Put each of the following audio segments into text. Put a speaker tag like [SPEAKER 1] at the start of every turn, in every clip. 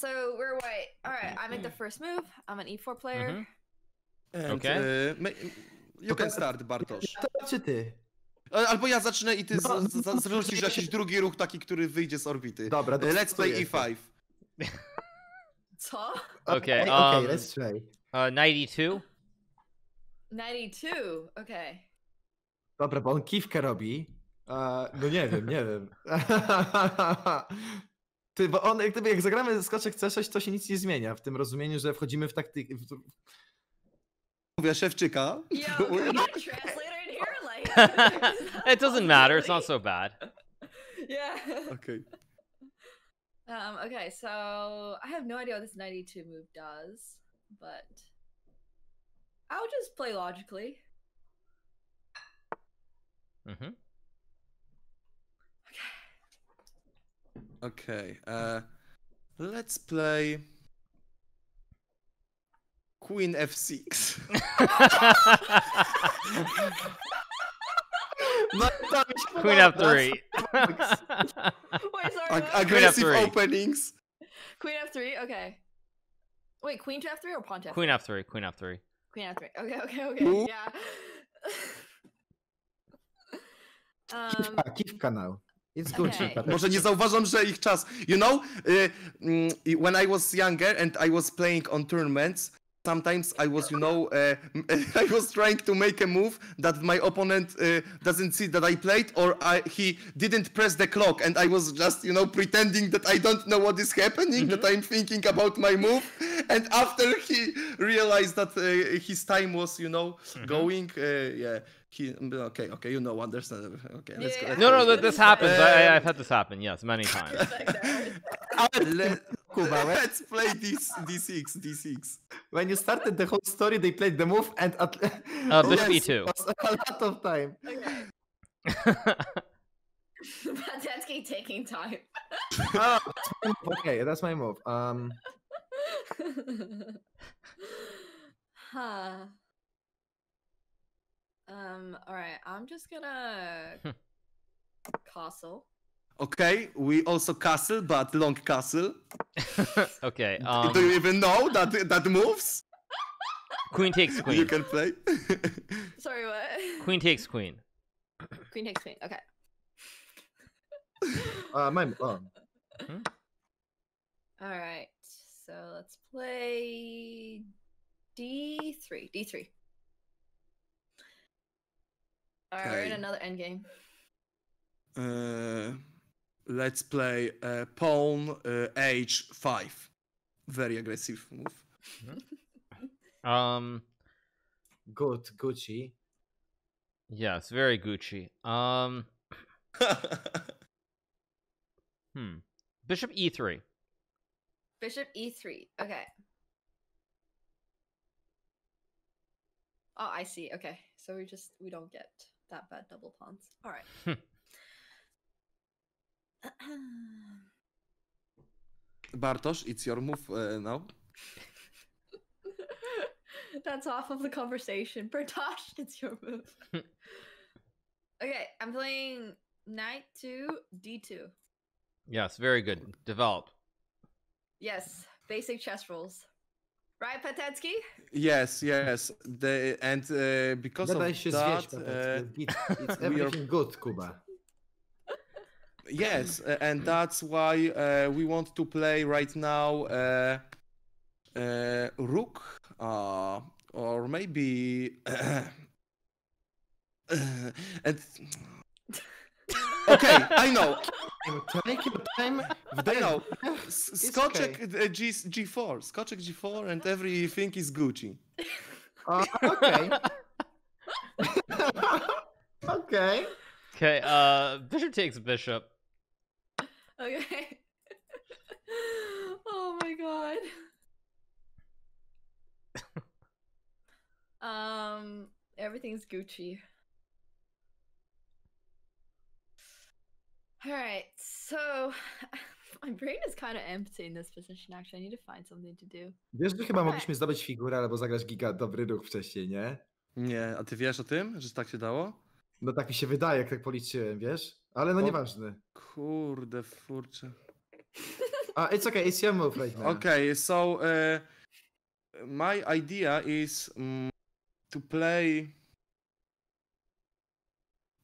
[SPEAKER 1] so we're white. All right, I make the first move. I'm an e4 player.
[SPEAKER 2] Mhm.
[SPEAKER 3] And, e, ma- you can start, Bartosz.
[SPEAKER 4] To czy ty?
[SPEAKER 3] E, Albo ja zacznę i ty
[SPEAKER 4] No.
[SPEAKER 3] z- z- zrzucisz jakiś drugi ruch taki, który wyjdzie z orbity.
[SPEAKER 4] Dobra,
[SPEAKER 3] E, Let's play
[SPEAKER 4] dostosuję się.
[SPEAKER 3] E5.
[SPEAKER 1] Co?
[SPEAKER 2] Okay,
[SPEAKER 4] Okej,
[SPEAKER 2] um,
[SPEAKER 4] let's try.
[SPEAKER 2] Uh, 92.
[SPEAKER 1] 92. Okay.
[SPEAKER 4] Dobra, bo on kiwkę robi. A, no nie wiem, nie wiem. Ty, bo on, jak, gdyby, jak zagramy skoczek C6, to się nic nie zmienia. W tym rozumieniu, że wchodzimy w taktykę. W...
[SPEAKER 3] Mówię Szewczyka.
[SPEAKER 1] Yo, can we get a translator in here? Like,
[SPEAKER 2] It doesn't matter. It's not so bad.
[SPEAKER 1] Yeah.
[SPEAKER 3] Okej.
[SPEAKER 1] Um, okay, so I have no idea what this 92 move does, but I'll just play logically.
[SPEAKER 2] hmm
[SPEAKER 3] Okej. e, Let's play Queen F6.
[SPEAKER 4] No, to mi się
[SPEAKER 2] Queen. F3.
[SPEAKER 1] Wait, sorry.
[SPEAKER 3] Ag-
[SPEAKER 1] what?
[SPEAKER 3] aggressive
[SPEAKER 2] F3.
[SPEAKER 3] openings.
[SPEAKER 1] Queen F3. Okay. Wait, Queen to F3 or Pawn to F3?
[SPEAKER 2] Queen F3. Queen F3.
[SPEAKER 1] Queen F3. Okay, okay, okay.
[SPEAKER 3] Ooh.
[SPEAKER 1] Yeah. um.
[SPEAKER 4] Kiwka, kiwka now. It's good.
[SPEAKER 1] Okay.
[SPEAKER 3] Może nie zauważam, że ich czas. You know, mm, i- when I was younger and I was playing on tournaments, sometimes I was, you know, uh, I was trying to make a move that my opponent uh, doesn't see that I played, or I, he didn't press the clock, and I was just, you know, pretending that I don't know what is happening, that I'm thinking about my move, and after he realized that uh, his time was, you know, going, uh, yeah. He, okay, okay, you know, understand. Okay, let's go.
[SPEAKER 1] Yeah.
[SPEAKER 3] let's
[SPEAKER 2] No, no, this happens. I, I've had this happen. Yes, many times.
[SPEAKER 3] Let,
[SPEAKER 4] Kuba, when,
[SPEAKER 3] let's play this D6, D6.
[SPEAKER 4] when you started the whole story, they played the move and at
[SPEAKER 2] Uh, bishop
[SPEAKER 4] Yes,
[SPEAKER 2] E2.
[SPEAKER 4] was a lot of time.
[SPEAKER 1] Okay. Patecki taking time.
[SPEAKER 4] That's my move. okay, that's my move. Um,
[SPEAKER 1] huh. Um, alright, I'm just gonna castle.
[SPEAKER 3] Okay, we also castle, but long castle.
[SPEAKER 2] okay.
[SPEAKER 3] Do
[SPEAKER 2] Um,
[SPEAKER 3] you even know that that moves?
[SPEAKER 2] queen takes queen.
[SPEAKER 3] You can play.
[SPEAKER 1] Sorry, what?
[SPEAKER 2] Queen takes queen.
[SPEAKER 1] Queen takes queen. Okay.
[SPEAKER 4] uh, my oh,
[SPEAKER 1] Alright, so let's play D3. D3. Alright, we're in
[SPEAKER 3] Okay.
[SPEAKER 1] another endgame.
[SPEAKER 3] uh, let's play uh, pawn uh, h5. Very aggressive move.
[SPEAKER 2] Um,
[SPEAKER 4] good Gucci.
[SPEAKER 2] yes, very Gucci. Um, hmm. Bishop E E3.
[SPEAKER 1] Bishop E3. Okay. Oh, I see. Okay. So we just we don't get that bad double pawns. All right.
[SPEAKER 3] Bartosz, it's your move uh, now.
[SPEAKER 1] That's off of the conversation. Bartosz, it's your move. okay, I'm playing knight to d2.
[SPEAKER 2] Yes, very good. Develop.
[SPEAKER 1] Yes, basic chess rules. Right, Patecki?
[SPEAKER 3] Yes, yes. The and uh, because
[SPEAKER 4] Gadaj
[SPEAKER 3] of
[SPEAKER 4] się
[SPEAKER 3] that,
[SPEAKER 4] zwieść,
[SPEAKER 3] uh,
[SPEAKER 4] Patecki. It's, it's
[SPEAKER 3] we are-
[SPEAKER 4] everything good, Kuba.
[SPEAKER 3] Yes, uh, and that's why uh, we want to play right now uh, uh, Rook, uh, or maybe. and okay, I know,
[SPEAKER 4] Take your time.
[SPEAKER 3] I know. Skoczek uh, G G4, Skoczek G4, and everything is Gucci.
[SPEAKER 4] Uh, okay. okay.
[SPEAKER 2] Okay, uh, bishop takes bishop.
[SPEAKER 1] Okay. oh my god. um, everything's Gucci. All right, so my brain is kind of empty in this position. Actually, I need to find something to do.
[SPEAKER 4] Wiesz, że chyba mogliśmy zdobyć figurę albo zagrać giga dobry ruch wcześniej, nie?
[SPEAKER 3] Nie, a ty wiesz o tym, że tak się dało?
[SPEAKER 4] No tak mi się wydaje, jak tak policzyłem, wiesz? Ale no
[SPEAKER 3] O.
[SPEAKER 4] nieważne.
[SPEAKER 3] Kurde, furcze.
[SPEAKER 4] Uh, it's okay. It's your move right now.
[SPEAKER 3] Okay, so uh, my idea is mm, to play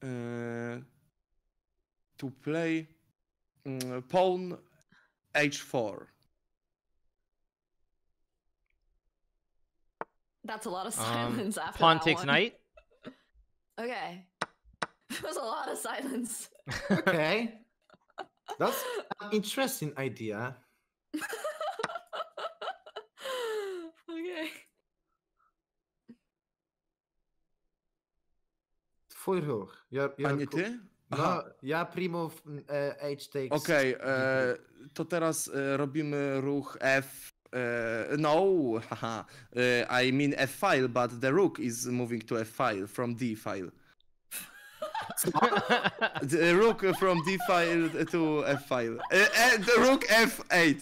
[SPEAKER 3] uh, to play mm, pawn h4.
[SPEAKER 1] That's a lot of
[SPEAKER 2] Um,
[SPEAKER 1] silence after
[SPEAKER 2] pawn
[SPEAKER 1] that
[SPEAKER 2] takes
[SPEAKER 1] one.
[SPEAKER 2] knight.
[SPEAKER 1] Okay. was a lot of silence.
[SPEAKER 4] Okay. That's an interesting idea.
[SPEAKER 1] okay.
[SPEAKER 4] Twój ruch. Ja, ja,
[SPEAKER 3] A nie
[SPEAKER 4] ku- No,
[SPEAKER 3] Aha.
[SPEAKER 4] ja primów mm, e, H takes.
[SPEAKER 3] Okej, e, to teraz e, robimy ruch F. E, no, haha. E, I mean F file, but the rook is moving to F file from D file. The rook from D file to F file. E, e, the rook F8.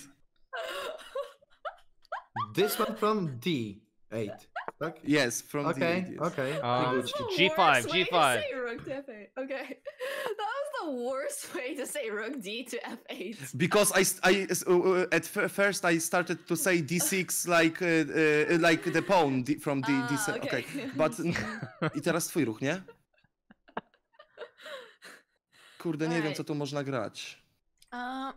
[SPEAKER 4] This one from D8. Tak?
[SPEAKER 3] Yes, from
[SPEAKER 4] Okay,
[SPEAKER 3] D8.
[SPEAKER 4] okay.
[SPEAKER 2] Um,
[SPEAKER 4] pretty
[SPEAKER 1] That's
[SPEAKER 2] G5,
[SPEAKER 1] way to
[SPEAKER 2] G5.
[SPEAKER 1] say rook to F8. Okay. That was the worst way to say rook D to F8.
[SPEAKER 3] Because I, st- I s- uh, uh, at fir- first I started to say D6 like uh, uh, like the pawn D- from D,
[SPEAKER 1] Ah,
[SPEAKER 3] D7.
[SPEAKER 1] okay.
[SPEAKER 3] Okay, but i teraz twój ruch, nie? Kurde, nie wiem
[SPEAKER 1] Alright.
[SPEAKER 3] co tu można grać.
[SPEAKER 1] Um,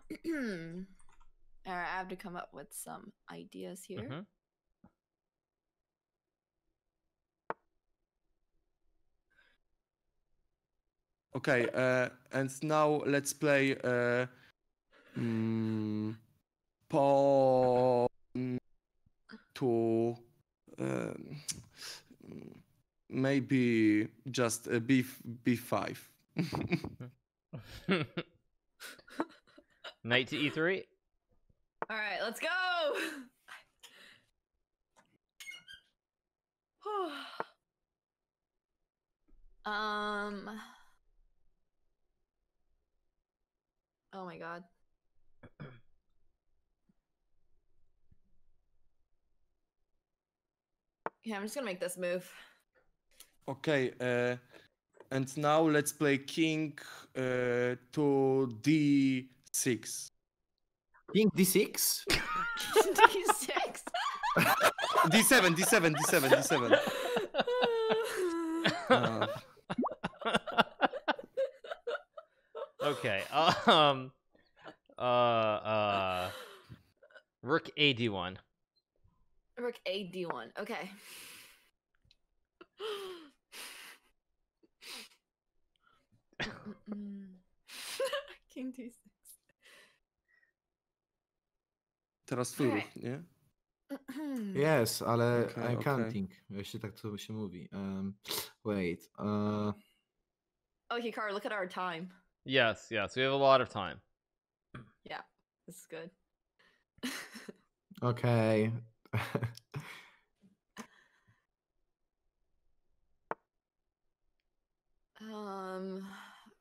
[SPEAKER 1] Alright, I have to come up with some ideas here.
[SPEAKER 2] Mhm.
[SPEAKER 3] Okay, uh, and now let's play uh, mm, pawn to um, maybe just a B B5.
[SPEAKER 2] knight to E e3.
[SPEAKER 1] Alright, let's go! um. Oh my god. Yeah, I'm just gonna make this move.
[SPEAKER 3] Okay, uh, and now let's play king uh, to D6.
[SPEAKER 4] King D6?
[SPEAKER 1] D6.
[SPEAKER 3] D7, D7, D7, D7. Uh,
[SPEAKER 2] okay. Um. Uh. Uh. Rook AD1.
[SPEAKER 1] Rook A D1. Okay. Mm-mm. King D6.
[SPEAKER 3] teraz twój
[SPEAKER 1] Okej.
[SPEAKER 3] ruch, nie?
[SPEAKER 4] Yes, ale
[SPEAKER 3] Okej,
[SPEAKER 4] I'm
[SPEAKER 3] okej.
[SPEAKER 4] counting. Jeśli tak to się mówi. Um, wait. Uh,
[SPEAKER 1] Oh, Hikaru, look at our time.
[SPEAKER 2] Yes. Yes. We have a lot of time.
[SPEAKER 1] Yeah, this is good.
[SPEAKER 4] okay.
[SPEAKER 1] um.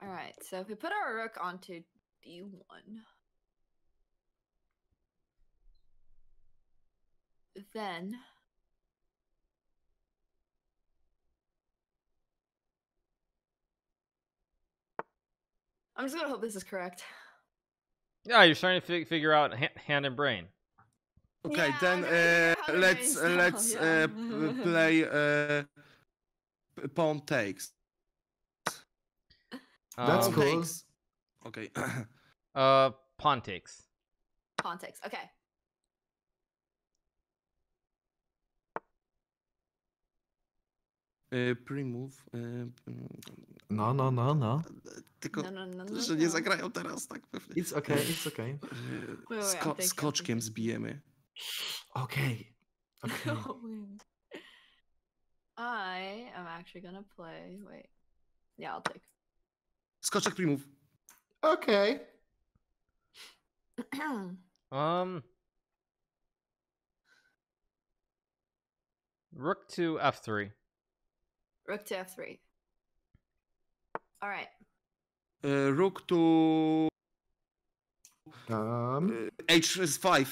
[SPEAKER 1] All right. So if we put our rook onto D1. Then I'm just gonna hope this is correct.
[SPEAKER 2] Yeah, you're trying to fig- figure out ha- hand and brain.
[SPEAKER 3] Okay,
[SPEAKER 1] Yeah,
[SPEAKER 3] then
[SPEAKER 1] I'm gonna figure
[SPEAKER 3] uh,
[SPEAKER 1] out how to
[SPEAKER 3] let's uh, let's
[SPEAKER 1] stuff,
[SPEAKER 3] uh, play uh, pawn takes.
[SPEAKER 4] That's
[SPEAKER 2] Um,
[SPEAKER 4] cool.
[SPEAKER 3] Takes. Okay.
[SPEAKER 2] Uh, pawn takes.
[SPEAKER 1] Context. Okay.
[SPEAKER 3] Pre-move. Mm,
[SPEAKER 4] No, no, no, no.
[SPEAKER 3] tylko,
[SPEAKER 1] No, no, no, no,
[SPEAKER 3] że nie zagrają teraz tak pewnie.
[SPEAKER 4] It's okay, it's okay.
[SPEAKER 3] E,
[SPEAKER 1] wait, I'm
[SPEAKER 3] Sko- skoczkiem
[SPEAKER 1] thinking.
[SPEAKER 3] zbijemy.
[SPEAKER 4] Okay. Okay.
[SPEAKER 1] I am actually gonna play. Wait. Yeah, I'll take.
[SPEAKER 3] Skoczek pre-move.
[SPEAKER 4] Okay.
[SPEAKER 2] Um. Rook to f3.
[SPEAKER 1] Rook to f3. All right.
[SPEAKER 3] Uh, rook to
[SPEAKER 4] Um,
[SPEAKER 3] uh, h5.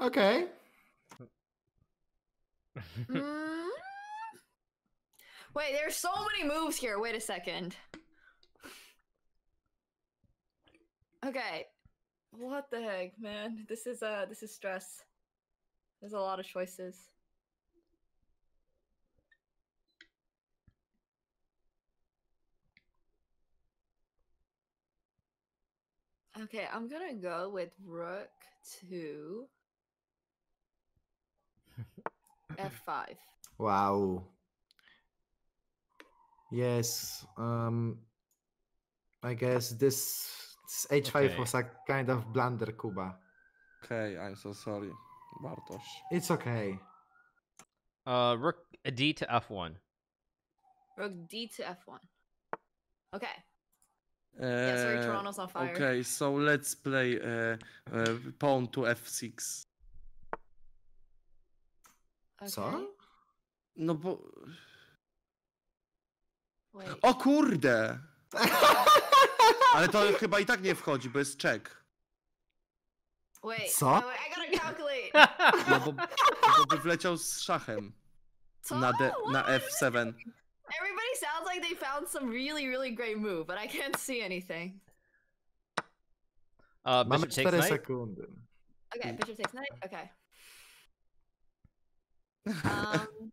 [SPEAKER 4] okay.
[SPEAKER 1] Mm. Wait, there's so many moves here. Wait a second. Okay. What the heck, man? This is uh this is stress. There's a lot of choices. Okay, I'm gonna go with rook to f5.
[SPEAKER 4] Wow. Yes. Um. I guess this, this h5
[SPEAKER 2] Okay.
[SPEAKER 4] was a kind of blunder, Kuba.
[SPEAKER 3] Okay, I'm so sorry, Bartosz.
[SPEAKER 4] It's okay.
[SPEAKER 2] Uh, rook d to f1.
[SPEAKER 1] Rook d to f1. Okay. Yeah, sorry,
[SPEAKER 3] Uh,
[SPEAKER 1] Toronto's on fire.
[SPEAKER 3] Okay, so let's play uh, uh, pawn to f6.
[SPEAKER 1] Okay.
[SPEAKER 4] Co?
[SPEAKER 3] No bo...
[SPEAKER 1] Wait.
[SPEAKER 3] O kurde! Ale to chyba i tak nie wchodzi, bo jest czek.
[SPEAKER 1] Wait.
[SPEAKER 4] Co?
[SPEAKER 1] wait, wait, I gotta calculate.
[SPEAKER 3] No bo, bo by wleciał z szachem
[SPEAKER 1] Co?
[SPEAKER 3] na, D, na
[SPEAKER 1] What?
[SPEAKER 3] f7.
[SPEAKER 1] Everybody sounds like they found some really, really great move, but I can't see anything.
[SPEAKER 2] uh,
[SPEAKER 4] Mamy
[SPEAKER 2] bishop takes knight.
[SPEAKER 4] sekundy.
[SPEAKER 1] Okay, bishop takes knight. Okay. Um,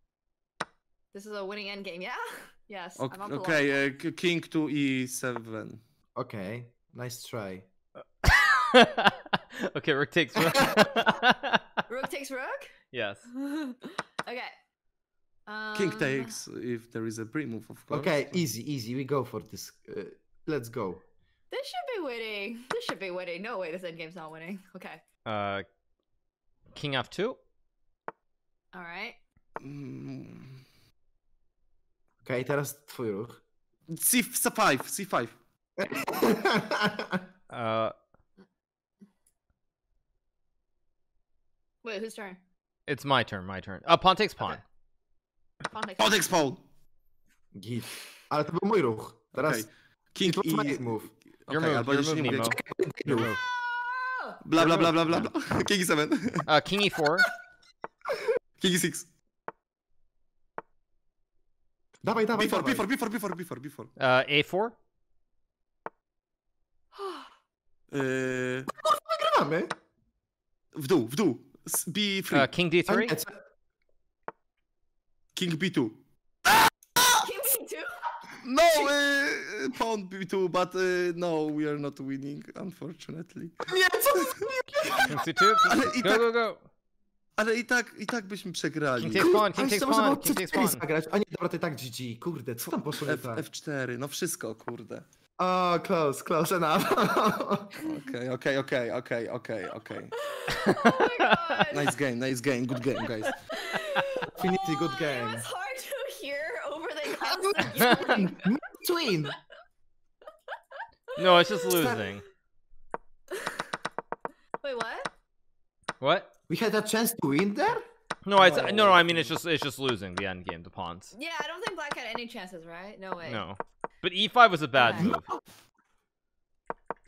[SPEAKER 1] this is a winning endgame, yeah? Yes.
[SPEAKER 3] Ok-
[SPEAKER 1] I'm on the long
[SPEAKER 3] Okej,
[SPEAKER 1] side.
[SPEAKER 3] uh, king to e7.
[SPEAKER 4] Okay, nice try.
[SPEAKER 2] okay, rook takes rook.
[SPEAKER 1] Rook takes rook?
[SPEAKER 2] yes.
[SPEAKER 1] okay. Um,
[SPEAKER 3] King takes if there is a pre-move, of course.
[SPEAKER 4] Okay, easy, easy. We go for this. Uh, let's go.
[SPEAKER 1] This should be winning. This should be winning. No way, this endgame's not winning. Okay.
[SPEAKER 2] Uh, king f2.
[SPEAKER 1] Alright.
[SPEAKER 3] Mm,
[SPEAKER 4] Okay, teraz twój ruch.
[SPEAKER 3] C, C5, C5.
[SPEAKER 2] Uh,
[SPEAKER 1] Wait, whose turn?
[SPEAKER 2] it's my turn. My turn. Uh, pawn takes pawn.
[SPEAKER 1] Pawn takes
[SPEAKER 3] Pawn takes pawn.
[SPEAKER 4] Git. Ale to był mój ruch. Teraz
[SPEAKER 3] Okay. King e...
[SPEAKER 4] move.
[SPEAKER 2] Your move.
[SPEAKER 3] albo
[SPEAKER 2] Your
[SPEAKER 3] jeszcze
[SPEAKER 2] move,
[SPEAKER 3] nie
[SPEAKER 2] Nemo.
[SPEAKER 3] mówię.
[SPEAKER 2] Your
[SPEAKER 4] ruch.
[SPEAKER 2] move.
[SPEAKER 3] Bla bla bla bla bla bla. King e7.
[SPEAKER 2] Uh, king e4.
[SPEAKER 3] King e6.
[SPEAKER 4] Dawaj, dawaj,
[SPEAKER 3] Before,
[SPEAKER 4] dawaj.
[SPEAKER 3] before, before, before, before, before.
[SPEAKER 2] Uh, a4.
[SPEAKER 3] Yy,
[SPEAKER 4] Wygrywamy.
[SPEAKER 3] w dół, w dół. S- B3.
[SPEAKER 2] Uh, king
[SPEAKER 4] A
[SPEAKER 2] d3.
[SPEAKER 3] King B2.
[SPEAKER 1] King B2?
[SPEAKER 3] No, uh, pawn B2, but uh, no, we are not winning, unfortunately.
[SPEAKER 4] Nie, co ty
[SPEAKER 2] King c2.
[SPEAKER 3] Ale
[SPEAKER 2] King...
[SPEAKER 3] i
[SPEAKER 2] Go
[SPEAKER 3] tak-
[SPEAKER 2] go go.
[SPEAKER 3] Ale i tak, i tak byśmy przegrali.
[SPEAKER 2] King takes pawn. King takes
[SPEAKER 4] było
[SPEAKER 2] King takes
[SPEAKER 4] C4
[SPEAKER 2] pawn.
[SPEAKER 4] zagrać. A nie, dobra, to i tak GG. Kurde, co tam poszło nie
[SPEAKER 3] F,
[SPEAKER 4] tak?
[SPEAKER 3] F4, no wszystko, kurde.
[SPEAKER 4] O, close, close enough.
[SPEAKER 3] Okej, okej, okej, okej, okej, okej.
[SPEAKER 1] Oh!
[SPEAKER 3] Nice game, nice game, good game, guys.
[SPEAKER 4] Infinity, good
[SPEAKER 1] It
[SPEAKER 4] game.
[SPEAKER 1] was hard to hear over the constant yelling.
[SPEAKER 4] Twin.
[SPEAKER 2] No, it's just losing.
[SPEAKER 1] Wait, what?
[SPEAKER 2] What?
[SPEAKER 4] We had a chance to win there?
[SPEAKER 2] No, I no, no. I mean, it's oh. just it's just losing the end game. The pawns.
[SPEAKER 1] Yeah, I don't think black had any chances, right? No way.
[SPEAKER 2] No, but e5 was a bad
[SPEAKER 1] Okay.
[SPEAKER 2] move.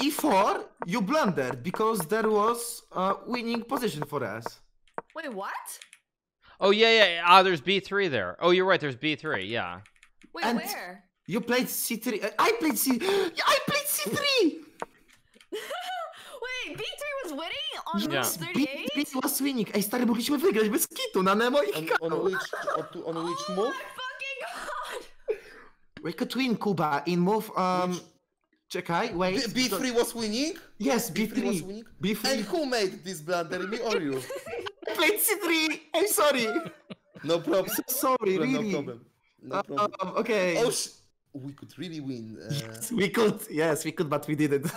[SPEAKER 4] E4, you blundered because there was a winning position for us.
[SPEAKER 1] Wait, what?
[SPEAKER 2] Oh yeah, yeah. Ah, there's b3 there. Oh, you're right. There's b3. Yeah.
[SPEAKER 1] Wait,
[SPEAKER 4] And-
[SPEAKER 1] where?
[SPEAKER 4] You played C3. uh, I played C. I played C3.
[SPEAKER 1] Wait, B3 was winning on
[SPEAKER 2] Yeah.
[SPEAKER 1] Rose 38?
[SPEAKER 4] B3 was winning. Ej, stary, mogliśmy wygrać bez kitu na Nemo i
[SPEAKER 3] On,
[SPEAKER 4] Hikaru.
[SPEAKER 3] on which, on, on which
[SPEAKER 1] oh
[SPEAKER 3] move?
[SPEAKER 1] my fucking god!
[SPEAKER 4] We could win, Kuba, in move... Um,
[SPEAKER 3] Which-
[SPEAKER 4] czekaj, wait.
[SPEAKER 3] B, B3 was winning?
[SPEAKER 4] Yes,
[SPEAKER 3] B3 was
[SPEAKER 4] B3.
[SPEAKER 3] winning?
[SPEAKER 4] B3.
[SPEAKER 3] And who made this blunder, me or you?
[SPEAKER 4] I played C3. I'm sorry.
[SPEAKER 3] No problem.
[SPEAKER 4] So sorry,
[SPEAKER 3] No
[SPEAKER 4] really.
[SPEAKER 3] problem. No problem.
[SPEAKER 4] Um, okay.
[SPEAKER 3] Oh, sh- we could really win. Uh,
[SPEAKER 4] Yes, we could. Yes, we could, but we didn't.
[SPEAKER 1] we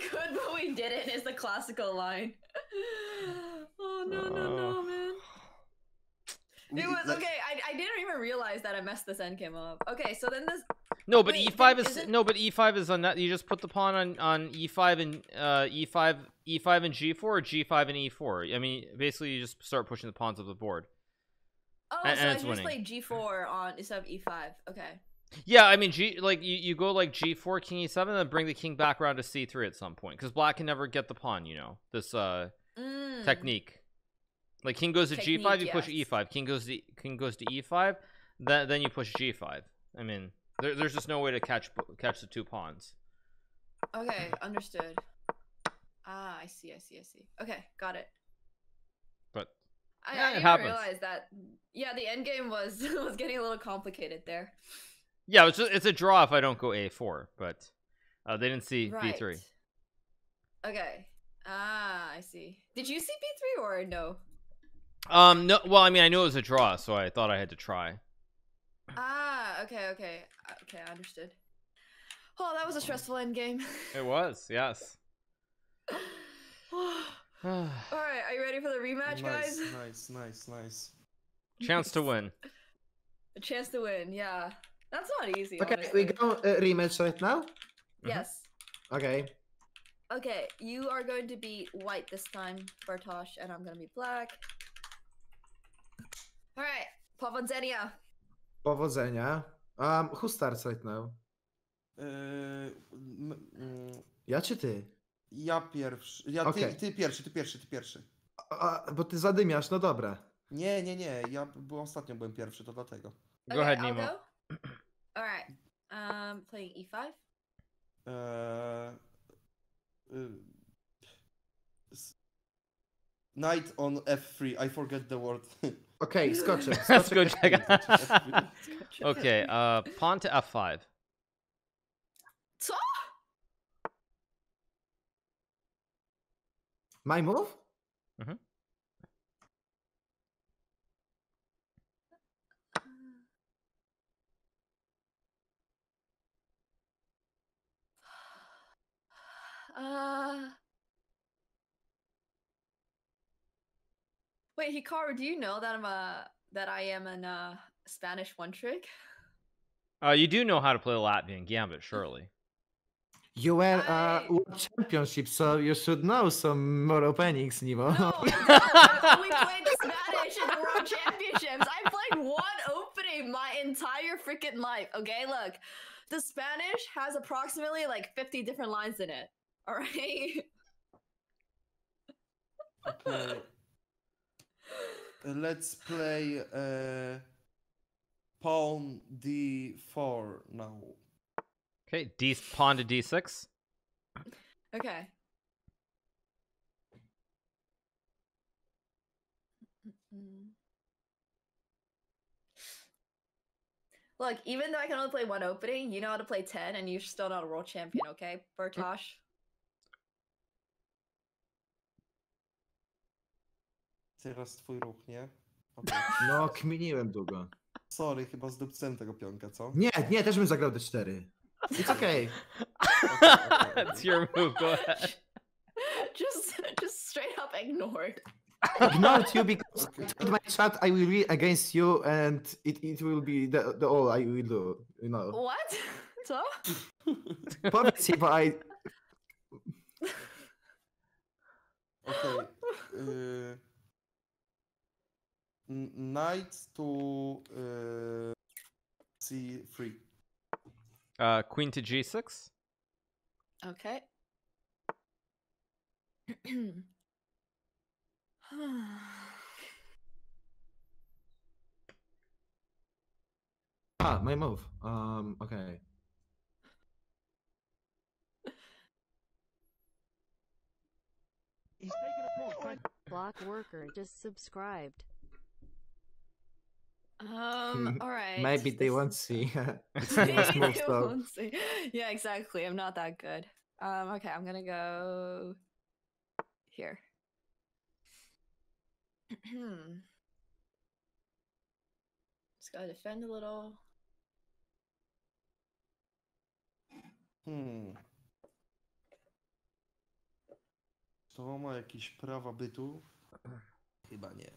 [SPEAKER 1] could, but we didn't, is the classical line. Oh, no, no, no, man. It was
[SPEAKER 3] like-
[SPEAKER 1] okay. I, I didn't even realize that I messed this end game up. Okay, so then this.
[SPEAKER 2] no, but
[SPEAKER 1] Wait,
[SPEAKER 2] e5
[SPEAKER 1] then
[SPEAKER 2] is
[SPEAKER 1] isn't-
[SPEAKER 2] no, but e5 is on that. You just put the pawn on on e5 and uh e5 e5 and g4 or g5 and e4. I mean, basically you just start pushing the pawns up the board.
[SPEAKER 1] Oh,
[SPEAKER 2] And-
[SPEAKER 1] so
[SPEAKER 2] and
[SPEAKER 1] I just
[SPEAKER 2] winning.
[SPEAKER 1] play G4 on instead of E5. Okay.
[SPEAKER 2] Yeah, I mean, G like you, you go like G4, King E7, then bring the king back around to C3 at some point because Black can never get the pawn. You know this uh
[SPEAKER 1] Mm.
[SPEAKER 2] technique. Like King goes to G5,
[SPEAKER 1] Technique,
[SPEAKER 2] you push. E5. King goes to King goes to E5, then then you push G5. I mean, there, there's just no way to catch catch the two pawns.
[SPEAKER 1] Okay, understood. Ah, I see, I see, I see. Okay, got it.
[SPEAKER 2] But
[SPEAKER 1] I,
[SPEAKER 2] Yeah,
[SPEAKER 1] I didn't
[SPEAKER 2] happens.
[SPEAKER 1] realize that. Yeah, the end game was was getting a little complicated there.
[SPEAKER 2] yeah, it's just, it's a draw if I don't go A4, but uh, they didn't see
[SPEAKER 1] Right.
[SPEAKER 2] B3.
[SPEAKER 1] Okay. Ah, I see. Did you see B three or no?
[SPEAKER 2] Um, no, well, I mean, I knew it was a draw, so I thought I had to try.
[SPEAKER 1] Ah, okay, okay, Uh, okay. I understood. Oh, that was a stressful end game.
[SPEAKER 2] It was, yes.
[SPEAKER 1] All right, are you ready for the rematch,
[SPEAKER 3] nice,
[SPEAKER 1] guys?
[SPEAKER 3] nice, nice, nice.
[SPEAKER 2] Chance to win.
[SPEAKER 1] A chance to win. Yeah, that's not easy.
[SPEAKER 4] Okay,
[SPEAKER 1] honestly.
[SPEAKER 4] we go uh, rematch right now.
[SPEAKER 2] Mhm.
[SPEAKER 1] Yes.
[SPEAKER 4] Okay.
[SPEAKER 1] Okay, you are going to be white this time, Bartosz, and I'm gonna be black. All right, powodzenia.
[SPEAKER 4] Powodzenia. Um, who starts right now?
[SPEAKER 3] Yy, m- mm,
[SPEAKER 4] Ja czy ty?
[SPEAKER 3] ja pierwszy. Ja,
[SPEAKER 4] Okej.
[SPEAKER 3] ty, ty pierwszy, ty pierwszy, ty pierwszy.
[SPEAKER 4] A, bo ty zadymiasz, no dobra.
[SPEAKER 3] Nie, nie, nie. Ja byłem ostatnio byłem pierwszy, to dlatego.
[SPEAKER 2] Go ahead,
[SPEAKER 1] I'll
[SPEAKER 2] Nemo.
[SPEAKER 1] go. All right. Um, playing e5.
[SPEAKER 3] Eee, y, s- Knight on F3. I forget the word.
[SPEAKER 4] Okej, skoczę.
[SPEAKER 2] Let's go check it. Okay, uh, pawn to F5.
[SPEAKER 1] Co?
[SPEAKER 4] My move?
[SPEAKER 1] Uh. Wait, Hikaru, do you know that I'm a that I am an uh Spanish one trick?
[SPEAKER 2] Uh, you do know how to play the Latvian Gambit, surely.
[SPEAKER 4] You were uh,
[SPEAKER 1] I-
[SPEAKER 4] World Championship, so you should know some more openings, Nemo.
[SPEAKER 1] No, I don't. I've played Spanish in World Championships. I played one opening my entire freaking life. Okay, look, the Spanish has approximately like 50 different lines in it. All right.
[SPEAKER 3] Okay. Uh, Let's play uh, pawn d4 now.
[SPEAKER 2] Okay, D pawn to D6.
[SPEAKER 1] Okay. Look, even though I can only play one opening, you know how to play 10 and you're still not a world champion, okay? Bertosh?
[SPEAKER 3] Teraz twój ruch, nie? Okay.
[SPEAKER 4] No, kminiłem długo.
[SPEAKER 3] Sorry, chyba zdupcem tego pionka, co?
[SPEAKER 4] Nie, nie, też bym zagrał D4. It's okay.
[SPEAKER 2] That's your move. Go ahead.
[SPEAKER 1] just just straight up ignored.
[SPEAKER 4] Ignored you because in my chat I will read against you and it, it will be the, the all I will do, you know.
[SPEAKER 1] What? Co?
[SPEAKER 4] Powiedz jej, bo I...
[SPEAKER 3] Okej. y, n- Knight to y, C3.
[SPEAKER 2] Uh, queen to G6.
[SPEAKER 1] Okay.
[SPEAKER 4] Ah, my move. Um, okay.
[SPEAKER 5] Block worker just subscribed.
[SPEAKER 1] Um, all right.
[SPEAKER 4] Maybe they won't see.
[SPEAKER 1] Maybe they won't see. Yeah, exactly. I'm not that good. Um, okay, I'm gonna go here. Just gotta defend a little.
[SPEAKER 3] Hmm. To ma jakieś prawa bytu? Chyba nie.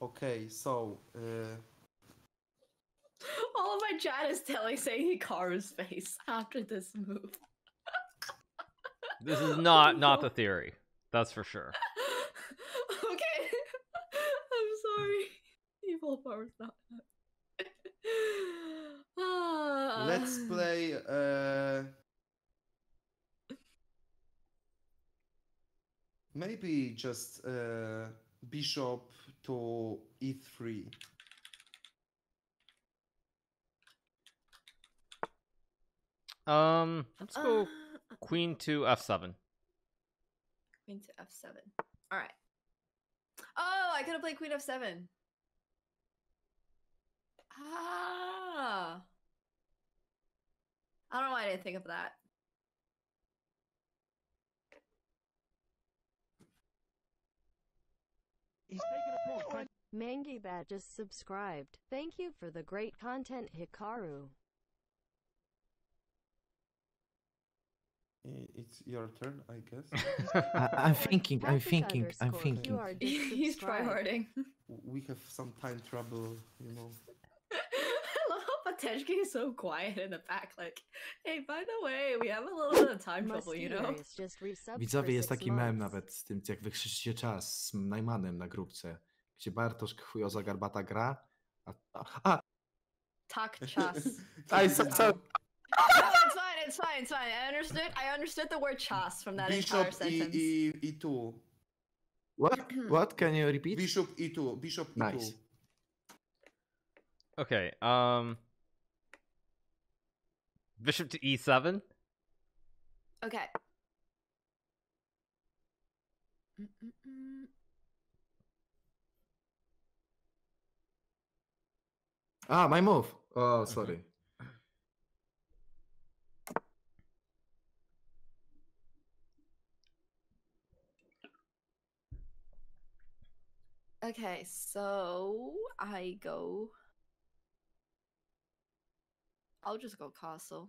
[SPEAKER 3] Okej, so. Y,
[SPEAKER 1] All of my chat is telling saying Hikaru's face after this move.
[SPEAKER 2] This is not not the theory. That's for sure.
[SPEAKER 1] okay. I'm sorry. Evil power's not. Ah.
[SPEAKER 3] let's play. Uh, maybe just uh, bishop to E e3.
[SPEAKER 2] Um, let's go.
[SPEAKER 1] Uh,
[SPEAKER 2] Queen to f7.
[SPEAKER 1] Queen to f7. All right. Oh, I could have played queen f7. Ah. I don't know why I didn't think of that.
[SPEAKER 5] Mangy Badges subscribed. Thank you for the great content, Hikaru.
[SPEAKER 3] It's your turn, I guess.
[SPEAKER 4] I, I'm thinking. I'm thinking. I'm thinking.
[SPEAKER 1] He's tryharding.
[SPEAKER 3] we have some time trouble, you know.
[SPEAKER 1] I love how Patechki is so quiet in the back. Like, hey, by the way, we have a little bit of time trouble, you know?
[SPEAKER 4] Widzowie, jest taki mem nawet z tym, jak wykrzyczycie czas z Najmanem na grupce, gdzie Bartosz chujoza garbata gra, a... a
[SPEAKER 1] chas.
[SPEAKER 4] I so, so,
[SPEAKER 1] no, it's fine, it's fine, it's fine. I understood. I understood the word chas from that entire
[SPEAKER 3] Bishop e,
[SPEAKER 1] sentence.
[SPEAKER 3] e, e2.
[SPEAKER 4] what? What? Can you repeat?
[SPEAKER 3] Bishop e2. Bishop e2.
[SPEAKER 4] Nice.
[SPEAKER 2] Okay. Um. Bishop to E e7.
[SPEAKER 1] Okay. Mm-mm-mm.
[SPEAKER 4] Ah, my move. Oh, sorry.
[SPEAKER 1] Okay, so I go. I'll just go castle.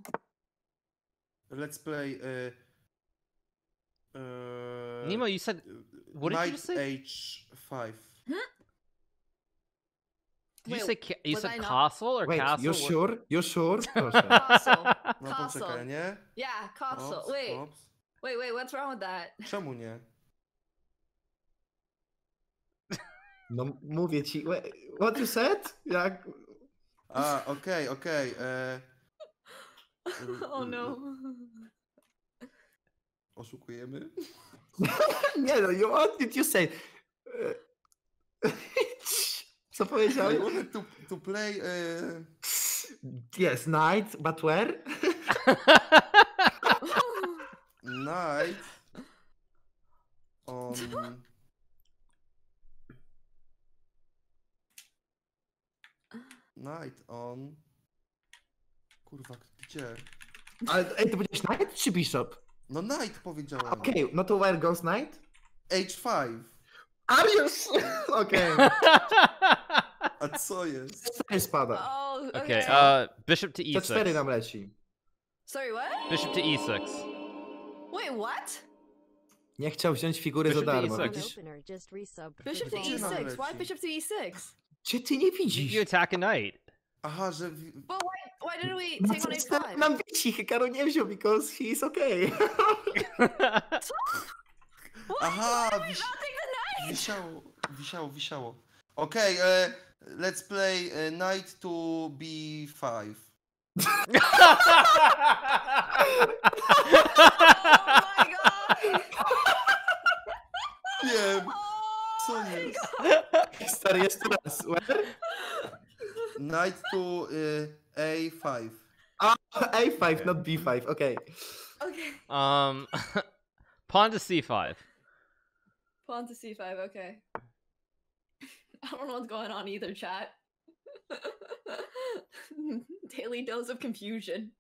[SPEAKER 3] Let's play. Uh, uh,
[SPEAKER 2] Nemo, you said
[SPEAKER 3] uh,
[SPEAKER 2] what did you
[SPEAKER 3] knight
[SPEAKER 2] just say?
[SPEAKER 3] h5.
[SPEAKER 2] Did you
[SPEAKER 1] Wait,
[SPEAKER 2] say ca- you said
[SPEAKER 1] I not-
[SPEAKER 2] castle or
[SPEAKER 4] Wait,
[SPEAKER 2] castle?
[SPEAKER 4] you
[SPEAKER 2] What-
[SPEAKER 4] sure? You sure? Proszę.
[SPEAKER 1] Castle.
[SPEAKER 3] No
[SPEAKER 1] Castle. Yeah, castle.
[SPEAKER 3] Ops,
[SPEAKER 1] wait,
[SPEAKER 3] ops.
[SPEAKER 1] wait, wait. What's wrong with that?
[SPEAKER 3] Czemu nie?
[SPEAKER 4] No mówię ci. What you said? Jak...
[SPEAKER 3] A, okej, okej. e,
[SPEAKER 1] oh no.
[SPEAKER 3] Oszukujemy?
[SPEAKER 4] Nie no, you, what did you say? E, Co
[SPEAKER 3] I
[SPEAKER 4] powiedziałeś?
[SPEAKER 3] wanted to, to play. Uh,
[SPEAKER 4] Yes, knight, but where?
[SPEAKER 3] knight on. Knight on. Kurwa, gdzie?
[SPEAKER 4] Ale ej, to będziesz knight czy bishop?
[SPEAKER 3] No knight powiedziałem.
[SPEAKER 4] Okej, no to where goes knight?
[SPEAKER 3] H5.
[SPEAKER 4] Are you sure? Okej.
[SPEAKER 3] A co jest?
[SPEAKER 4] Okay. spada.
[SPEAKER 1] oh, okay.
[SPEAKER 2] okay. Uh, bishop to
[SPEAKER 4] C4
[SPEAKER 2] e6.
[SPEAKER 4] nam leci.
[SPEAKER 1] Sorry, what?
[SPEAKER 2] Bishop to e6.
[SPEAKER 1] Wait, what?
[SPEAKER 4] Nie chciał wziąć figury za
[SPEAKER 2] Bishop to
[SPEAKER 4] darmo,
[SPEAKER 2] E6.
[SPEAKER 5] One
[SPEAKER 4] widzisz?
[SPEAKER 1] Bishop to
[SPEAKER 5] six
[SPEAKER 3] Gdzie nam
[SPEAKER 1] e6.
[SPEAKER 5] months.
[SPEAKER 1] Why
[SPEAKER 3] leci?
[SPEAKER 1] bishop to e6?
[SPEAKER 4] Czy ty nie
[SPEAKER 2] You,
[SPEAKER 4] widzisz?
[SPEAKER 2] you attack a knight.
[SPEAKER 3] Aha, uh-huh, że. wi-
[SPEAKER 1] But why? Why didn't we
[SPEAKER 4] No
[SPEAKER 1] take on
[SPEAKER 4] co
[SPEAKER 1] h5?
[SPEAKER 4] nam wisi, Hikaru nie wziął, because he is okay.
[SPEAKER 1] What?
[SPEAKER 3] Aha,
[SPEAKER 1] Why
[SPEAKER 3] wisi-
[SPEAKER 1] not take the knight?
[SPEAKER 3] Wisiało, wisiało, wisiało. Okej, e, uh, let's play uh, e, knight to b5.
[SPEAKER 1] Oh my god!
[SPEAKER 3] Nie, Co
[SPEAKER 1] my
[SPEAKER 3] jest?
[SPEAKER 1] god!
[SPEAKER 4] Stary, jeszcze raz.
[SPEAKER 3] Knight to e, a5.
[SPEAKER 4] Ah, A5, not B5, okej.
[SPEAKER 1] Okay.
[SPEAKER 2] um, pawn to c5.
[SPEAKER 1] Pawn to c5, okay. I don't know what's going on either, chat. Daily dose of confusion.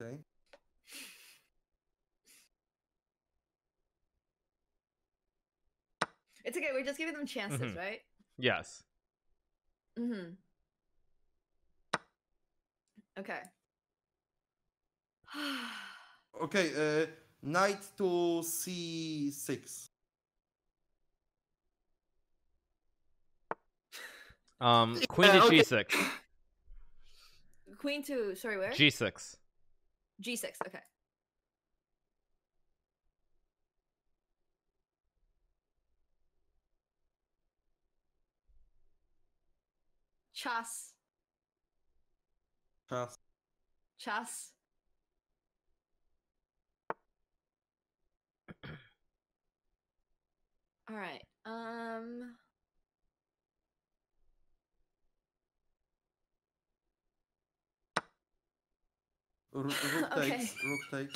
[SPEAKER 3] Okay.
[SPEAKER 1] It's okay, we're just giving them chances,
[SPEAKER 2] Mhm.
[SPEAKER 1] right?
[SPEAKER 2] Yes.
[SPEAKER 1] Mm-hmm. Okay.
[SPEAKER 3] Okej, e, knight to c6.
[SPEAKER 2] Um, queen to
[SPEAKER 4] Yeah, okay.
[SPEAKER 2] g6.
[SPEAKER 1] Queen to sorry, where?
[SPEAKER 2] G6.
[SPEAKER 1] G6, okay. Chas.
[SPEAKER 3] Czas.
[SPEAKER 1] Chas. All right. Um
[SPEAKER 3] Rook, rook
[SPEAKER 1] Okay.
[SPEAKER 3] takes. Rook takes.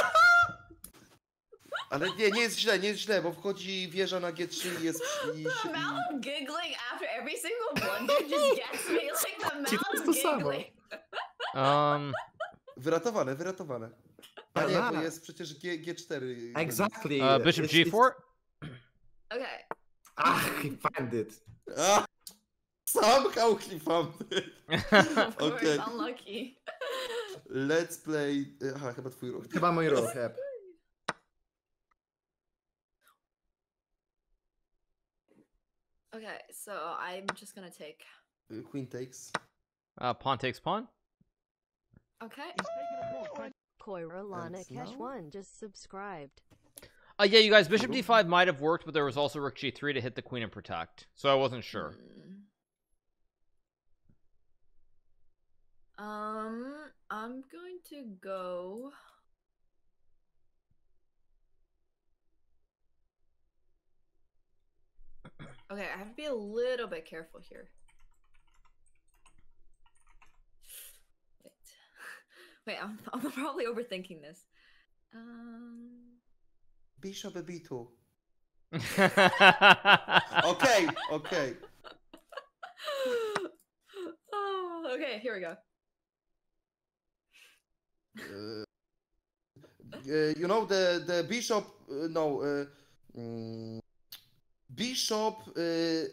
[SPEAKER 3] Ale nie, nie jest źle, nie jest źle, bo wchodzi wieża na G3 i jest... I,
[SPEAKER 1] The amount of giggling after every single blunder just gets me. Like the amount
[SPEAKER 4] to
[SPEAKER 1] of
[SPEAKER 4] jest to samo.
[SPEAKER 1] giggling.
[SPEAKER 2] Um,
[SPEAKER 3] wyratowane, wyratowane. A nie, bo jest przecież G, G4.
[SPEAKER 4] Exactly.
[SPEAKER 2] uh, Bishop
[SPEAKER 4] It's- it's-
[SPEAKER 2] G4.
[SPEAKER 1] Okay.
[SPEAKER 4] Ah, he found it.
[SPEAKER 3] A, somehow he found it.
[SPEAKER 1] Of course,
[SPEAKER 3] Okay.
[SPEAKER 1] unlucky.
[SPEAKER 3] Let's play... Aha, chyba twój ruch.
[SPEAKER 4] Chyba mój ruch, yep.
[SPEAKER 1] Okay, so I'm just gonna take.
[SPEAKER 3] Queen takes.
[SPEAKER 2] uh, pawn takes pawn.
[SPEAKER 1] Okay.
[SPEAKER 5] Koira Lana
[SPEAKER 3] That's
[SPEAKER 5] 1 just subscribed.
[SPEAKER 2] Uh, yeah, you guys, Bishop D5 might have worked, but there was also Rook G3 to hit the queen and protect. So I wasn't sure.
[SPEAKER 1] Mm. Um, I'm going to go. Okay, I have to be a little bit careful here. Wait, wait, I'm, I'm probably overthinking this. Um,
[SPEAKER 3] Bishop B2. Okay, okay.
[SPEAKER 1] oh, okay, here we go.
[SPEAKER 3] Uh, uh, you know the the bishop uh, no uh, mm, bishop uh,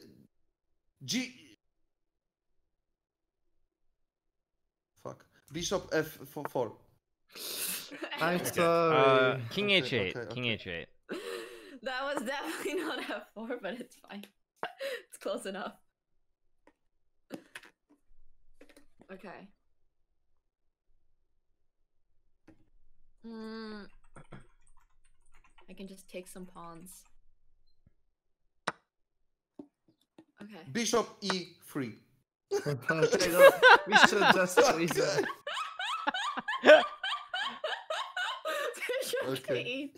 [SPEAKER 3] G fuck bishop F4
[SPEAKER 4] I'm
[SPEAKER 3] Okay.
[SPEAKER 4] sorry.
[SPEAKER 2] uh, King
[SPEAKER 3] Okay,
[SPEAKER 2] H8.
[SPEAKER 3] okay,
[SPEAKER 2] King
[SPEAKER 3] okay.
[SPEAKER 2] H8.
[SPEAKER 1] that was definitely not F4, but it's fine. it's close enough. Okay. Mm, I can just take some pawns. Okay.
[SPEAKER 3] bishop E E3
[SPEAKER 4] we should just reason.
[SPEAKER 1] Bishop
[SPEAKER 3] Okay.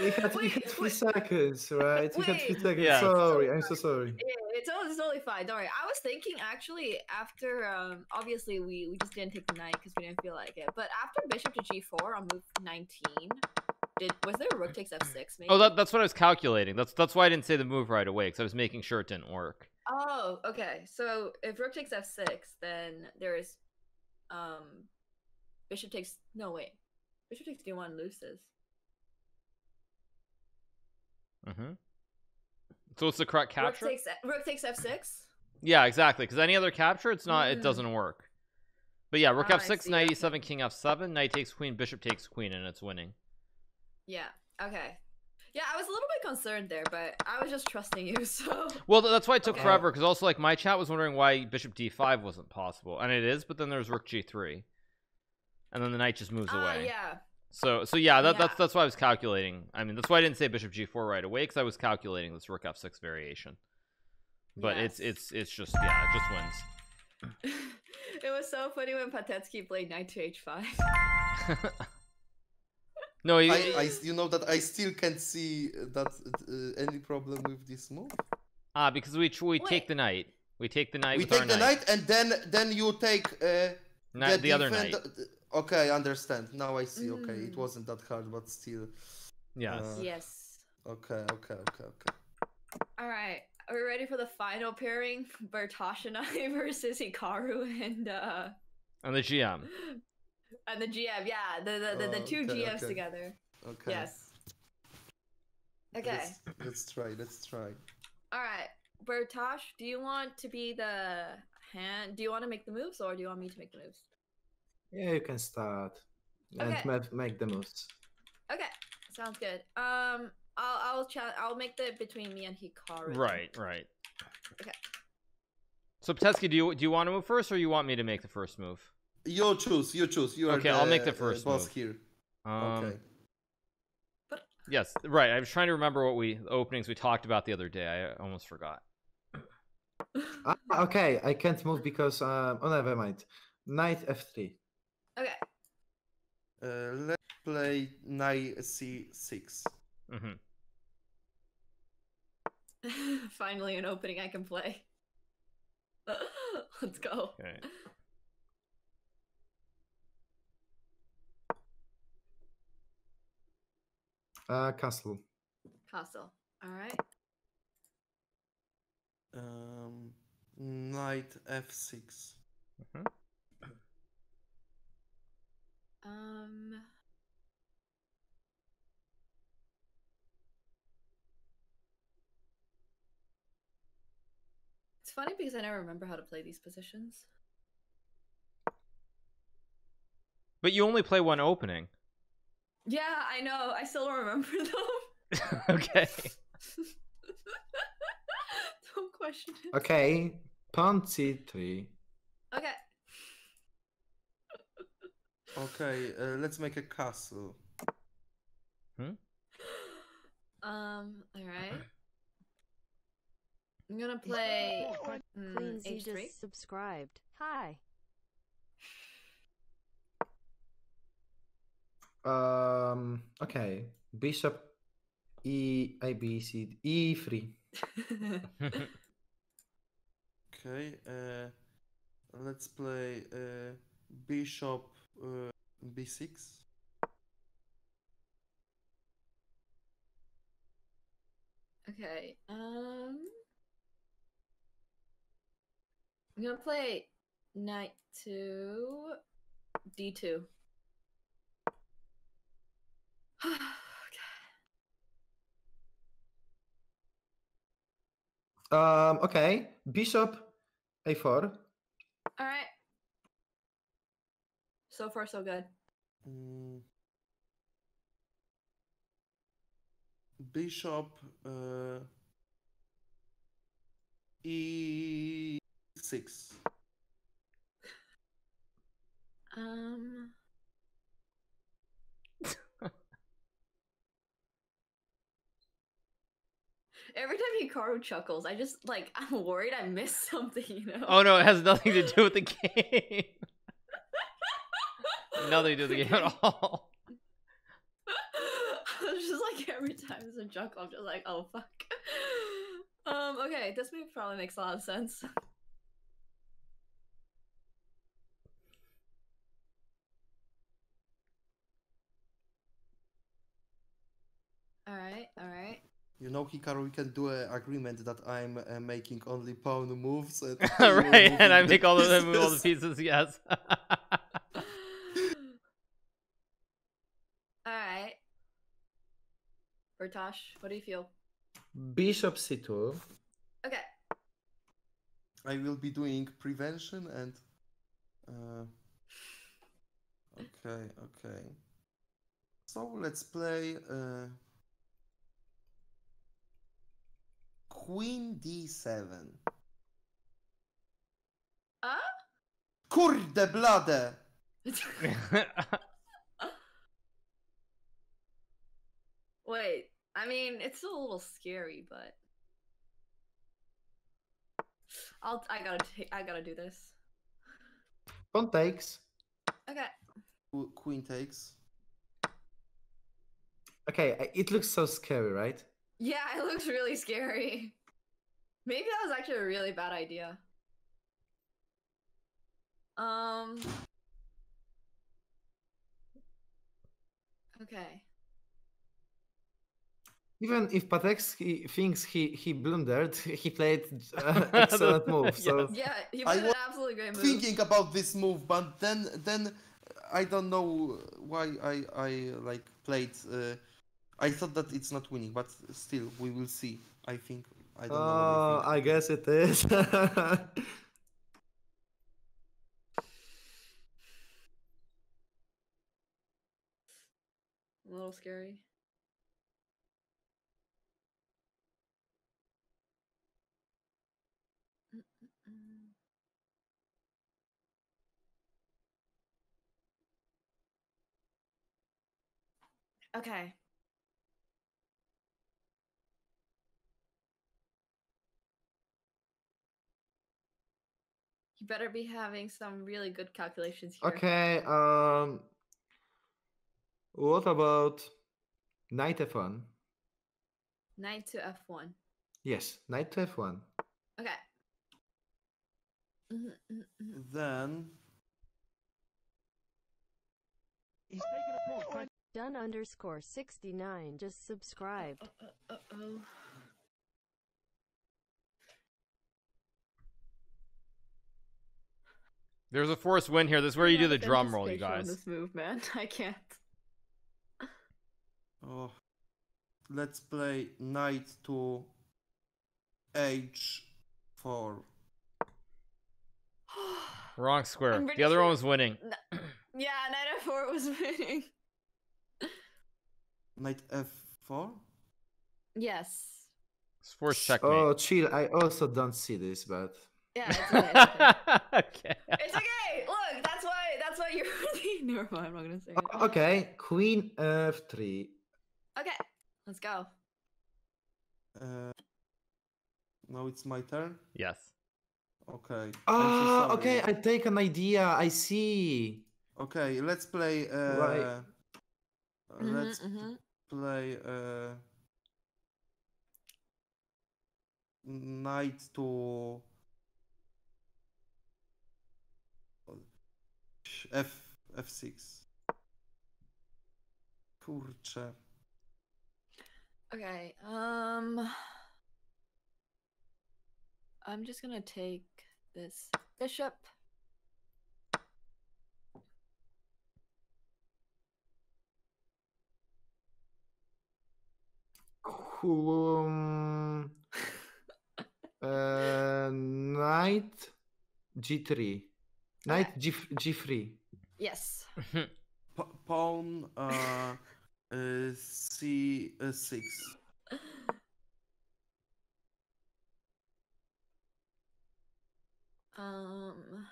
[SPEAKER 4] We had, we
[SPEAKER 1] Wait,
[SPEAKER 4] had three
[SPEAKER 1] wait.
[SPEAKER 4] seconds, right? We had three
[SPEAKER 1] Wait.
[SPEAKER 4] seconds.
[SPEAKER 2] Yeah.
[SPEAKER 4] Sorry, I'm so sorry.
[SPEAKER 1] Yeah, it's totally, it's totally fine. Don't worry. I was thinking actually after um obviously we we just didn't take the knight because we didn't feel like it. But after bishop to g4 on move 19, did was there a rook takes f6 maybe?
[SPEAKER 2] Oh, that, that's what I was calculating. That's that's why I didn't say the move right away because I was making sure it didn't work.
[SPEAKER 1] Oh, okay. So if rook takes f6, then there's um bishop takes no wait. Bishop takes d1 loses.
[SPEAKER 2] hmm So it's the correct capture?
[SPEAKER 1] Rook takes rook takes f6.
[SPEAKER 2] Yeah, exactly. Because any other capture, it's not. It
[SPEAKER 1] Mm.
[SPEAKER 2] doesn't work. But yeah, Rook
[SPEAKER 1] Ah, I
[SPEAKER 2] F6, Knight. E7, King F7, Knight takes Queen, Bishop takes Queen, and it's winning.
[SPEAKER 1] Yeah. Okay. Yeah, I was a little bit concerned there, but I was just trusting you. So
[SPEAKER 2] Well, that's why it took
[SPEAKER 1] Okay.
[SPEAKER 2] forever. Because also, like, my chat was wondering why Bishop D5 wasn't possible, and it is. But then there's Rook G3, and then the Knight just moves
[SPEAKER 1] Ah,
[SPEAKER 2] away.
[SPEAKER 1] yeah.
[SPEAKER 2] So, so yeah, that, that's
[SPEAKER 1] Yeah.
[SPEAKER 2] that's why I was calculating. I mean, that's why I didn't say Bishop G4 right away because I was calculating this Rook F6 variation. But it's it's it's just yeah, it just wins.
[SPEAKER 1] it was so funny when Patecki played knight to h5.
[SPEAKER 2] no, you,
[SPEAKER 3] I, I you know that I still can't see that uh, any problem with this move
[SPEAKER 2] ah because we we take the knight. We take the knight
[SPEAKER 3] we
[SPEAKER 2] with our
[SPEAKER 3] take the knight and then then you take uh,
[SPEAKER 2] Knight- the other knight.
[SPEAKER 3] okay I understand now I see okay it
[SPEAKER 1] Mm.
[SPEAKER 3] wasn't that hard but still
[SPEAKER 2] Yes.
[SPEAKER 3] uh,
[SPEAKER 1] yes.
[SPEAKER 3] okay okay okay okay
[SPEAKER 1] All right. Are we ready for the final pairing? Bertosh and I versus Hikaru and uh
[SPEAKER 2] and the GM.
[SPEAKER 1] and the GM. Yeah, the the, the, the
[SPEAKER 3] Oh,
[SPEAKER 1] two
[SPEAKER 3] okay,
[SPEAKER 1] GMs
[SPEAKER 3] okay.
[SPEAKER 1] together.
[SPEAKER 3] okay
[SPEAKER 1] Yes. Okay.
[SPEAKER 3] let's, let's try let's try
[SPEAKER 1] All right. Bertosh, do you want to be the hand? Do you want to make the moves or do you want me to make the moves?
[SPEAKER 4] Yeah, you can start and
[SPEAKER 1] Okay.
[SPEAKER 4] ma- make the moves.
[SPEAKER 1] Okay. Sounds good. Um I'll I'll chat I'll make the between me and Hikaru.
[SPEAKER 2] Right, right.
[SPEAKER 1] Okay.
[SPEAKER 2] So Patecki, do you do you want to move first, or you want me to make the first move?
[SPEAKER 3] You choose you choose you are
[SPEAKER 2] Okay, I'll make the
[SPEAKER 3] uh,
[SPEAKER 2] first
[SPEAKER 3] boss
[SPEAKER 2] move.
[SPEAKER 3] here
[SPEAKER 2] Um,
[SPEAKER 3] okay
[SPEAKER 2] Yes, right. I was trying to remember what we the openings we talked about the other day. I almost forgot.
[SPEAKER 4] Ah, okay, I can't move because um, oh never mind. Knight f3.
[SPEAKER 1] Okay.
[SPEAKER 3] uh, let's play knight c6
[SPEAKER 2] hmm
[SPEAKER 1] Finally an opening I can play. Let's go.
[SPEAKER 2] Okay.
[SPEAKER 4] Uh, castle.
[SPEAKER 1] Castle. All right.
[SPEAKER 3] Um, knight f6.
[SPEAKER 1] Um. It's funny because I never remember how to play these positions.
[SPEAKER 2] But you only play one opening.
[SPEAKER 1] Yeah, I know. I still don't remember them.
[SPEAKER 2] okay.
[SPEAKER 1] don't question it.
[SPEAKER 4] Okay, pawn c3.
[SPEAKER 1] Okay.
[SPEAKER 3] Okay, uh, let's make a castle. Hmm?
[SPEAKER 1] Um. All right. I'm gonna play mm,
[SPEAKER 5] Queensy
[SPEAKER 1] H3.
[SPEAKER 5] just subscribed. Hi.
[SPEAKER 4] Um, okay, bishop e a b c e e3.
[SPEAKER 3] Okay, uh, let's play uh, bishop uh, b6.
[SPEAKER 1] okay. Um. I'm gonna play knight to d2. Okay.
[SPEAKER 4] Um, okay, bishop a4.
[SPEAKER 1] All right. So far, so good.
[SPEAKER 3] Mm. Bishop uh, e6.
[SPEAKER 1] Um. Every time Hikaru chuckles, I just like I'm worried I missed something. You know.
[SPEAKER 2] oh no, it has nothing to do with the game. nothing to do with the game at all.
[SPEAKER 1] it's just like every time there's a chuckle, I'm just like, oh fuck. Um. Okay, this move probably makes a lot of sense. All right. All right.
[SPEAKER 3] You know, Hikaru, we can do an agreement that I'm uh, making only pawn moves. And
[SPEAKER 2] right, and I make all the move all the
[SPEAKER 3] pieces.
[SPEAKER 2] pieces. Yes.
[SPEAKER 1] Alright. Bartosz, what do you feel?
[SPEAKER 4] Bishop c2.
[SPEAKER 1] Okay.
[SPEAKER 3] I will be doing prevention and. Uh, okay, okay. So let's play uh, Queen d7.
[SPEAKER 1] Uh?
[SPEAKER 3] Kurde blade!
[SPEAKER 1] Wait, I mean, it's a little scary, but I'll. I gotta. ta- I gotta do this.
[SPEAKER 4] Pawn takes.
[SPEAKER 1] Okay.
[SPEAKER 3] Queen takes.
[SPEAKER 4] Okay, it looks so scary, right?
[SPEAKER 1] Yeah, it looks really scary. Maybe that was actually a really bad idea. Um. Okay.
[SPEAKER 4] Even if Patecki thinks he he blundered, he played uh, excellent move. So
[SPEAKER 1] Yeah, he played an absolutely great move.
[SPEAKER 3] Thinking about this move, but then then I don't know why I I like played. Uh, I thought that it's not winning, but still we will see. I think I don't know.
[SPEAKER 4] uh,
[SPEAKER 3] what I
[SPEAKER 4] I guess it is.
[SPEAKER 1] A little scary. Okay. You better be having some really good calculations here.
[SPEAKER 4] okay. Um. What about knight f1?
[SPEAKER 1] Knight to f1.
[SPEAKER 4] Yes, knight to f1.
[SPEAKER 1] Okay. Mhm, mhm, mhm.
[SPEAKER 3] Then
[SPEAKER 5] Done underscore 69 just subscribed.
[SPEAKER 1] Uh, uh, uh-oh.
[SPEAKER 2] There's a forced win here. This is where you do the drum roll, you guys.
[SPEAKER 1] This move, man. I can't.
[SPEAKER 3] oh, let's play knight to h4.
[SPEAKER 2] Wrong square. The
[SPEAKER 1] pretty
[SPEAKER 2] other one was winning.
[SPEAKER 1] yeah, knight f4 was winning.
[SPEAKER 3] Knight f4.
[SPEAKER 1] Yes.
[SPEAKER 2] It's forced checkmate.
[SPEAKER 4] Oh, chill. I also don't see this, but
[SPEAKER 1] Yeah, it's okay. It's okay.
[SPEAKER 2] okay.
[SPEAKER 1] It's okay. Look, that's why. That's why you're really. Never mind. I'm not gonna say it.
[SPEAKER 4] Okay. Queen f3.
[SPEAKER 1] Okay, let's go.
[SPEAKER 3] Uh, now it's my turn.
[SPEAKER 2] Yes.
[SPEAKER 3] Okay. I'm so
[SPEAKER 4] Ah, okay. I take an idea. I see.
[SPEAKER 3] Okay, let's play. Uh,
[SPEAKER 4] Right.
[SPEAKER 3] uh,
[SPEAKER 1] Mhm,
[SPEAKER 3] Let's
[SPEAKER 1] mhm.
[SPEAKER 3] play. Uh, knight to. F f6. Kurczę.
[SPEAKER 1] Okay. Um. I'm just gonna take this bishop.
[SPEAKER 4] Um, uh, knight g3. Knight g g3.
[SPEAKER 1] Yes.
[SPEAKER 3] Pa- pawn. Uh, uh, c6.
[SPEAKER 1] Um.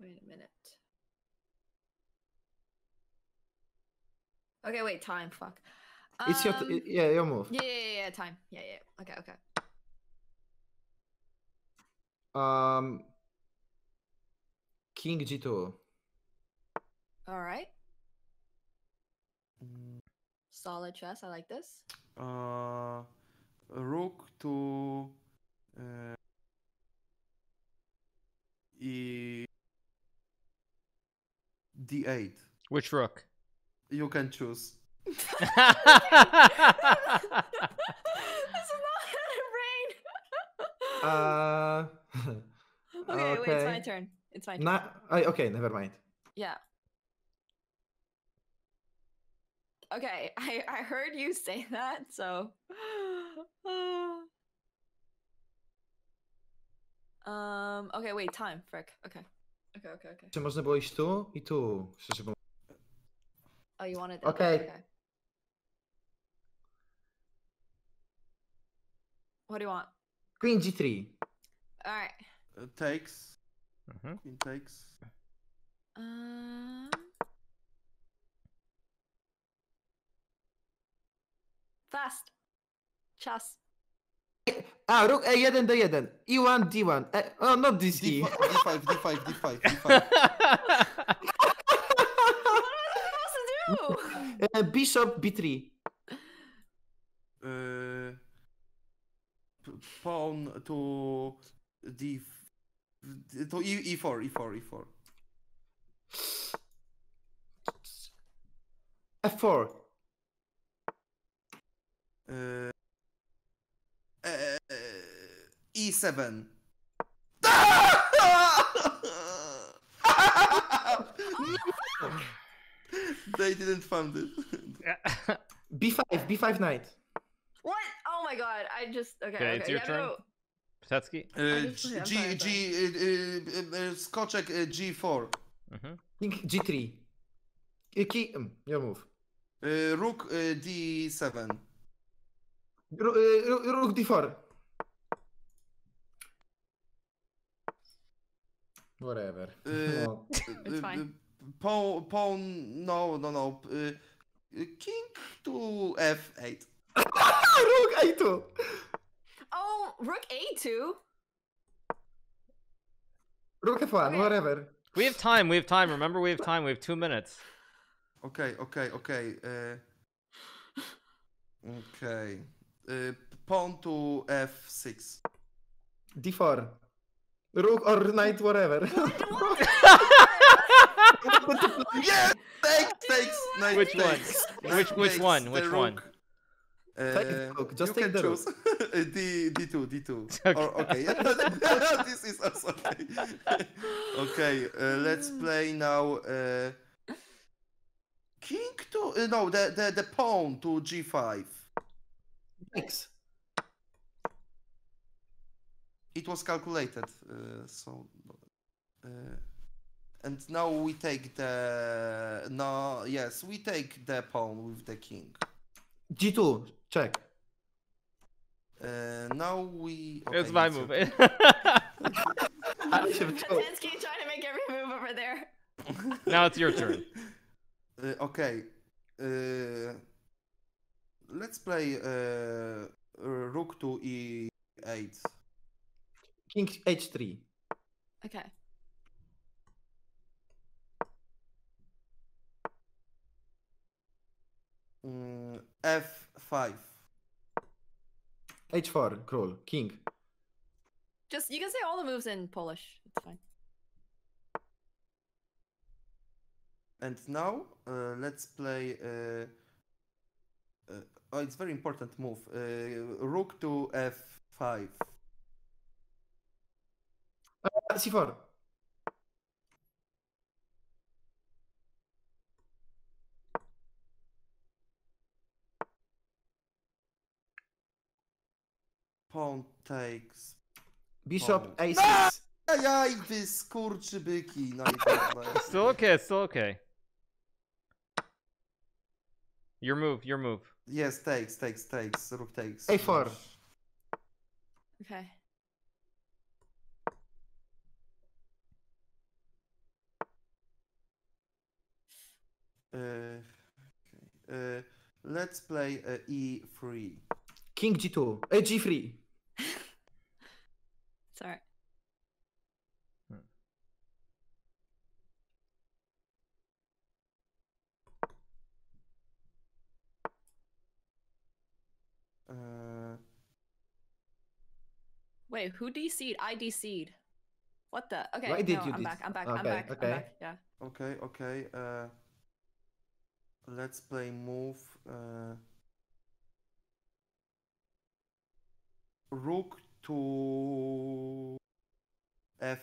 [SPEAKER 1] Wait a minute. Okay, wait, time. Fuck.
[SPEAKER 4] It's your
[SPEAKER 1] Um,
[SPEAKER 4] t- yeah your move.
[SPEAKER 1] Yeah, yeah, yeah, yeah, time. Yeah, yeah. Okay, okay.
[SPEAKER 4] Um, king g2.
[SPEAKER 1] All right.
[SPEAKER 3] Mm,
[SPEAKER 1] Solid chess. I like this.
[SPEAKER 3] Uh, rook to. Uh, e. d8.
[SPEAKER 2] Which rook?
[SPEAKER 3] You can choose.
[SPEAKER 1] this is not how to brain.
[SPEAKER 4] Uh,
[SPEAKER 1] okay, wait, it's my turn. It's my turn.
[SPEAKER 4] na- I- okay, never mind.
[SPEAKER 1] Yeah. Okay, I I heard you say that, so. um. Okay, wait. Time. Frick. Okay. Okay. Okay. Okay.
[SPEAKER 4] Czy można było iść tu i tu?
[SPEAKER 1] Oh, you wanted that.
[SPEAKER 4] Okay.
[SPEAKER 1] Okay. What do you want?
[SPEAKER 4] Queen g3.
[SPEAKER 1] All right.
[SPEAKER 3] Uh, takes.
[SPEAKER 2] Mhm.
[SPEAKER 3] Queen takes.
[SPEAKER 1] Um. Fast. Chess.
[SPEAKER 4] A, rook e1 d1. e1 d1. E, oh, not this e.
[SPEAKER 3] D5, D5, D5, D5, D5.
[SPEAKER 1] What am I supposed to do?
[SPEAKER 4] Uh, bishop b3.
[SPEAKER 3] Uh, pawn to D. To e, E4, E4, E4.
[SPEAKER 4] f4.
[SPEAKER 3] Uh, uh, E7. they didn't fund it.
[SPEAKER 4] b5. b5 knight.
[SPEAKER 1] What? Oh my god! I just okay.
[SPEAKER 2] Okay,
[SPEAKER 1] Okay,
[SPEAKER 2] it's your
[SPEAKER 1] yeah,
[SPEAKER 2] turn.
[SPEAKER 1] no.
[SPEAKER 2] Patecki?
[SPEAKER 3] Uh,
[SPEAKER 1] just- I'm
[SPEAKER 3] G,
[SPEAKER 1] sorry, I'm
[SPEAKER 3] G, uh, uh, uh, skoczek uh, G4.
[SPEAKER 2] hmm
[SPEAKER 4] King g3. Uh, Key, um, your move.
[SPEAKER 3] Uh, rook uh, D7.
[SPEAKER 4] Ro- uh, ro- rook d4. Whatever.
[SPEAKER 3] Uh,
[SPEAKER 4] No.
[SPEAKER 1] It's fine.
[SPEAKER 3] Pawn, pawn, no, no, no. Uh, king to F8.
[SPEAKER 4] rook a2.
[SPEAKER 1] Oh, rook a2.
[SPEAKER 4] Rook f1.
[SPEAKER 1] Okay.
[SPEAKER 4] Whatever.
[SPEAKER 2] We have time. We have time. Remember, we have time. We have two minutes.
[SPEAKER 3] Okay, okay, okay. Uh, okay. Uh, pawn to F6.
[SPEAKER 4] D4. Rook or knight, whatever.
[SPEAKER 3] Yeah, takes, takes, knight
[SPEAKER 2] Which one?
[SPEAKER 3] takes.
[SPEAKER 2] Which-
[SPEAKER 3] Knight
[SPEAKER 2] which
[SPEAKER 3] takes
[SPEAKER 2] one?
[SPEAKER 3] the
[SPEAKER 2] Which one?
[SPEAKER 3] Rook.
[SPEAKER 4] Take the
[SPEAKER 3] Uh,
[SPEAKER 4] rook, just
[SPEAKER 3] you
[SPEAKER 4] take
[SPEAKER 3] can choose. Uh, D D2 D2.
[SPEAKER 2] Okay.
[SPEAKER 3] Or, okay. this is also okay. okay. Uh, let's play now. Uh, king to uh, no the, the the pawn to G5.
[SPEAKER 4] Thanks.
[SPEAKER 3] It was calculated. Uh, so. Uh, and now we take the no yes we take the pawn with the king.
[SPEAKER 4] G2, check.
[SPEAKER 3] Uh, now we.
[SPEAKER 2] It's my move.
[SPEAKER 3] your-
[SPEAKER 4] I should have
[SPEAKER 1] Tensky trying to make every move over there.
[SPEAKER 2] now it's your turn.
[SPEAKER 3] Uh, okay. Uh, let's play uh, uh, rook to e8.
[SPEAKER 4] King H3.
[SPEAKER 1] Okay.
[SPEAKER 3] Mm, f5.
[SPEAKER 4] H4, cruel. King.
[SPEAKER 1] Just you can say all the moves in Polish. It's fine.
[SPEAKER 3] And now uh, let's play. Uh, uh, oh, it's very important move. Uh, rook to f5.
[SPEAKER 4] Uh, C4.
[SPEAKER 3] Pawn takes.
[SPEAKER 4] Bishop
[SPEAKER 3] Pawn.
[SPEAKER 4] A6.
[SPEAKER 3] Ajaj, wy skurczybyki. No i.
[SPEAKER 2] Still okay. Still okay. Your move. Your move.
[SPEAKER 3] Yes, takes, takes, takes. Rook takes.
[SPEAKER 4] A4.
[SPEAKER 1] Okay.
[SPEAKER 3] Uh, okay. Uh, let's play uh, e3.
[SPEAKER 4] King G2. Uh, G3.
[SPEAKER 1] Sorry.
[SPEAKER 3] Uh,
[SPEAKER 1] Wait, who DC'd? I DC'd. What the? Okay.
[SPEAKER 4] Why did
[SPEAKER 1] no,
[SPEAKER 4] you
[SPEAKER 1] I'm
[SPEAKER 4] DC?
[SPEAKER 1] back. I'm back. I'm
[SPEAKER 4] Okay,
[SPEAKER 1] back.
[SPEAKER 4] okay.
[SPEAKER 1] I'm back. Yeah.
[SPEAKER 3] okay, okay. Uh, let's play move. Uh, rook to f4.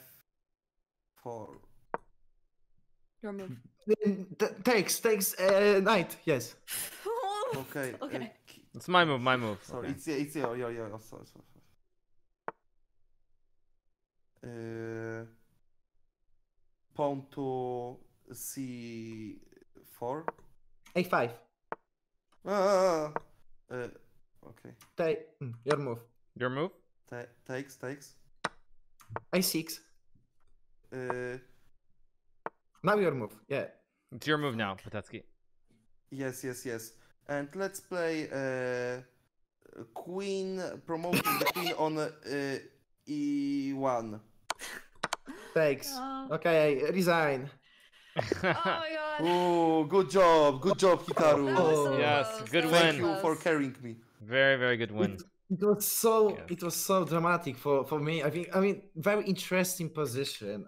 [SPEAKER 1] Your move.
[SPEAKER 4] Then takes, takes uh, knight. Yes.
[SPEAKER 3] Okay.
[SPEAKER 1] Okay.
[SPEAKER 3] k-
[SPEAKER 2] It's my move. My move.
[SPEAKER 3] sorry,
[SPEAKER 2] Okay.
[SPEAKER 3] it's it's your your your. Oh, sorry, sorry, sorry. Uh, pawn to c4.
[SPEAKER 4] A5.
[SPEAKER 3] Ah, uh, okay.
[SPEAKER 4] Take. mm, Your move.
[SPEAKER 2] Your move.
[SPEAKER 3] Ta- takes, takes.
[SPEAKER 4] A6.
[SPEAKER 3] Uh,
[SPEAKER 4] Now your move. Yeah.
[SPEAKER 2] It's your move now, Patecki.
[SPEAKER 3] yes, yes, yes. And let's play uh, queen, promoting the queen on uh, e1.
[SPEAKER 4] Takes.
[SPEAKER 1] Oh.
[SPEAKER 4] Okay, resign.
[SPEAKER 1] oh my god.
[SPEAKER 3] Oh, good job, good job, Hikaru.
[SPEAKER 1] So
[SPEAKER 4] Oh.
[SPEAKER 2] Yes, good
[SPEAKER 1] That was so
[SPEAKER 3] Thank you for carrying me.
[SPEAKER 2] very, very good win.
[SPEAKER 4] It was so
[SPEAKER 2] Yeah.
[SPEAKER 4] it was so dramatic for for me. I think I mean very interesting position.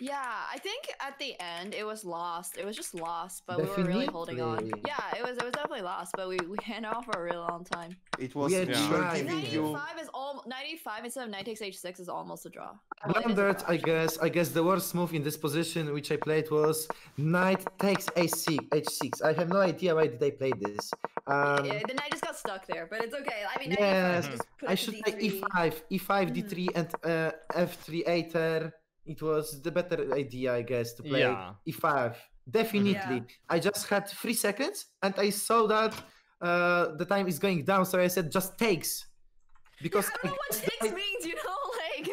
[SPEAKER 1] Yeah, I think at the end it was lost. It was just lost, but we were really holding on. Yeah, it was. It was definitely lost, but we we ran off for a really long time.
[SPEAKER 3] It was
[SPEAKER 4] We
[SPEAKER 3] we
[SPEAKER 4] had
[SPEAKER 3] were
[SPEAKER 4] tried.
[SPEAKER 3] giving you.
[SPEAKER 1] Ninety-five is all. Ninety-five instead of knight takes h6 is almost a draw.
[SPEAKER 4] I
[SPEAKER 1] Well, it is a
[SPEAKER 4] Blundered, I guess. I guess the worst move in this position which I played was knight takes a6, h6. I have no idea why did I play this. Um,
[SPEAKER 1] yeah, the knight just got stuck there, but it's okay. I mean,
[SPEAKER 4] Yes,
[SPEAKER 1] just put
[SPEAKER 4] I should play e5, e5, d3, and uh, f3 ater. It was the better idea, I guess, to play
[SPEAKER 2] Yeah.
[SPEAKER 4] e5. Definitely. I just had three seconds, and I saw that uh, the time is going down, so I said just takes. Because
[SPEAKER 1] I don't know what takes
[SPEAKER 4] I-
[SPEAKER 1] means, you know, like.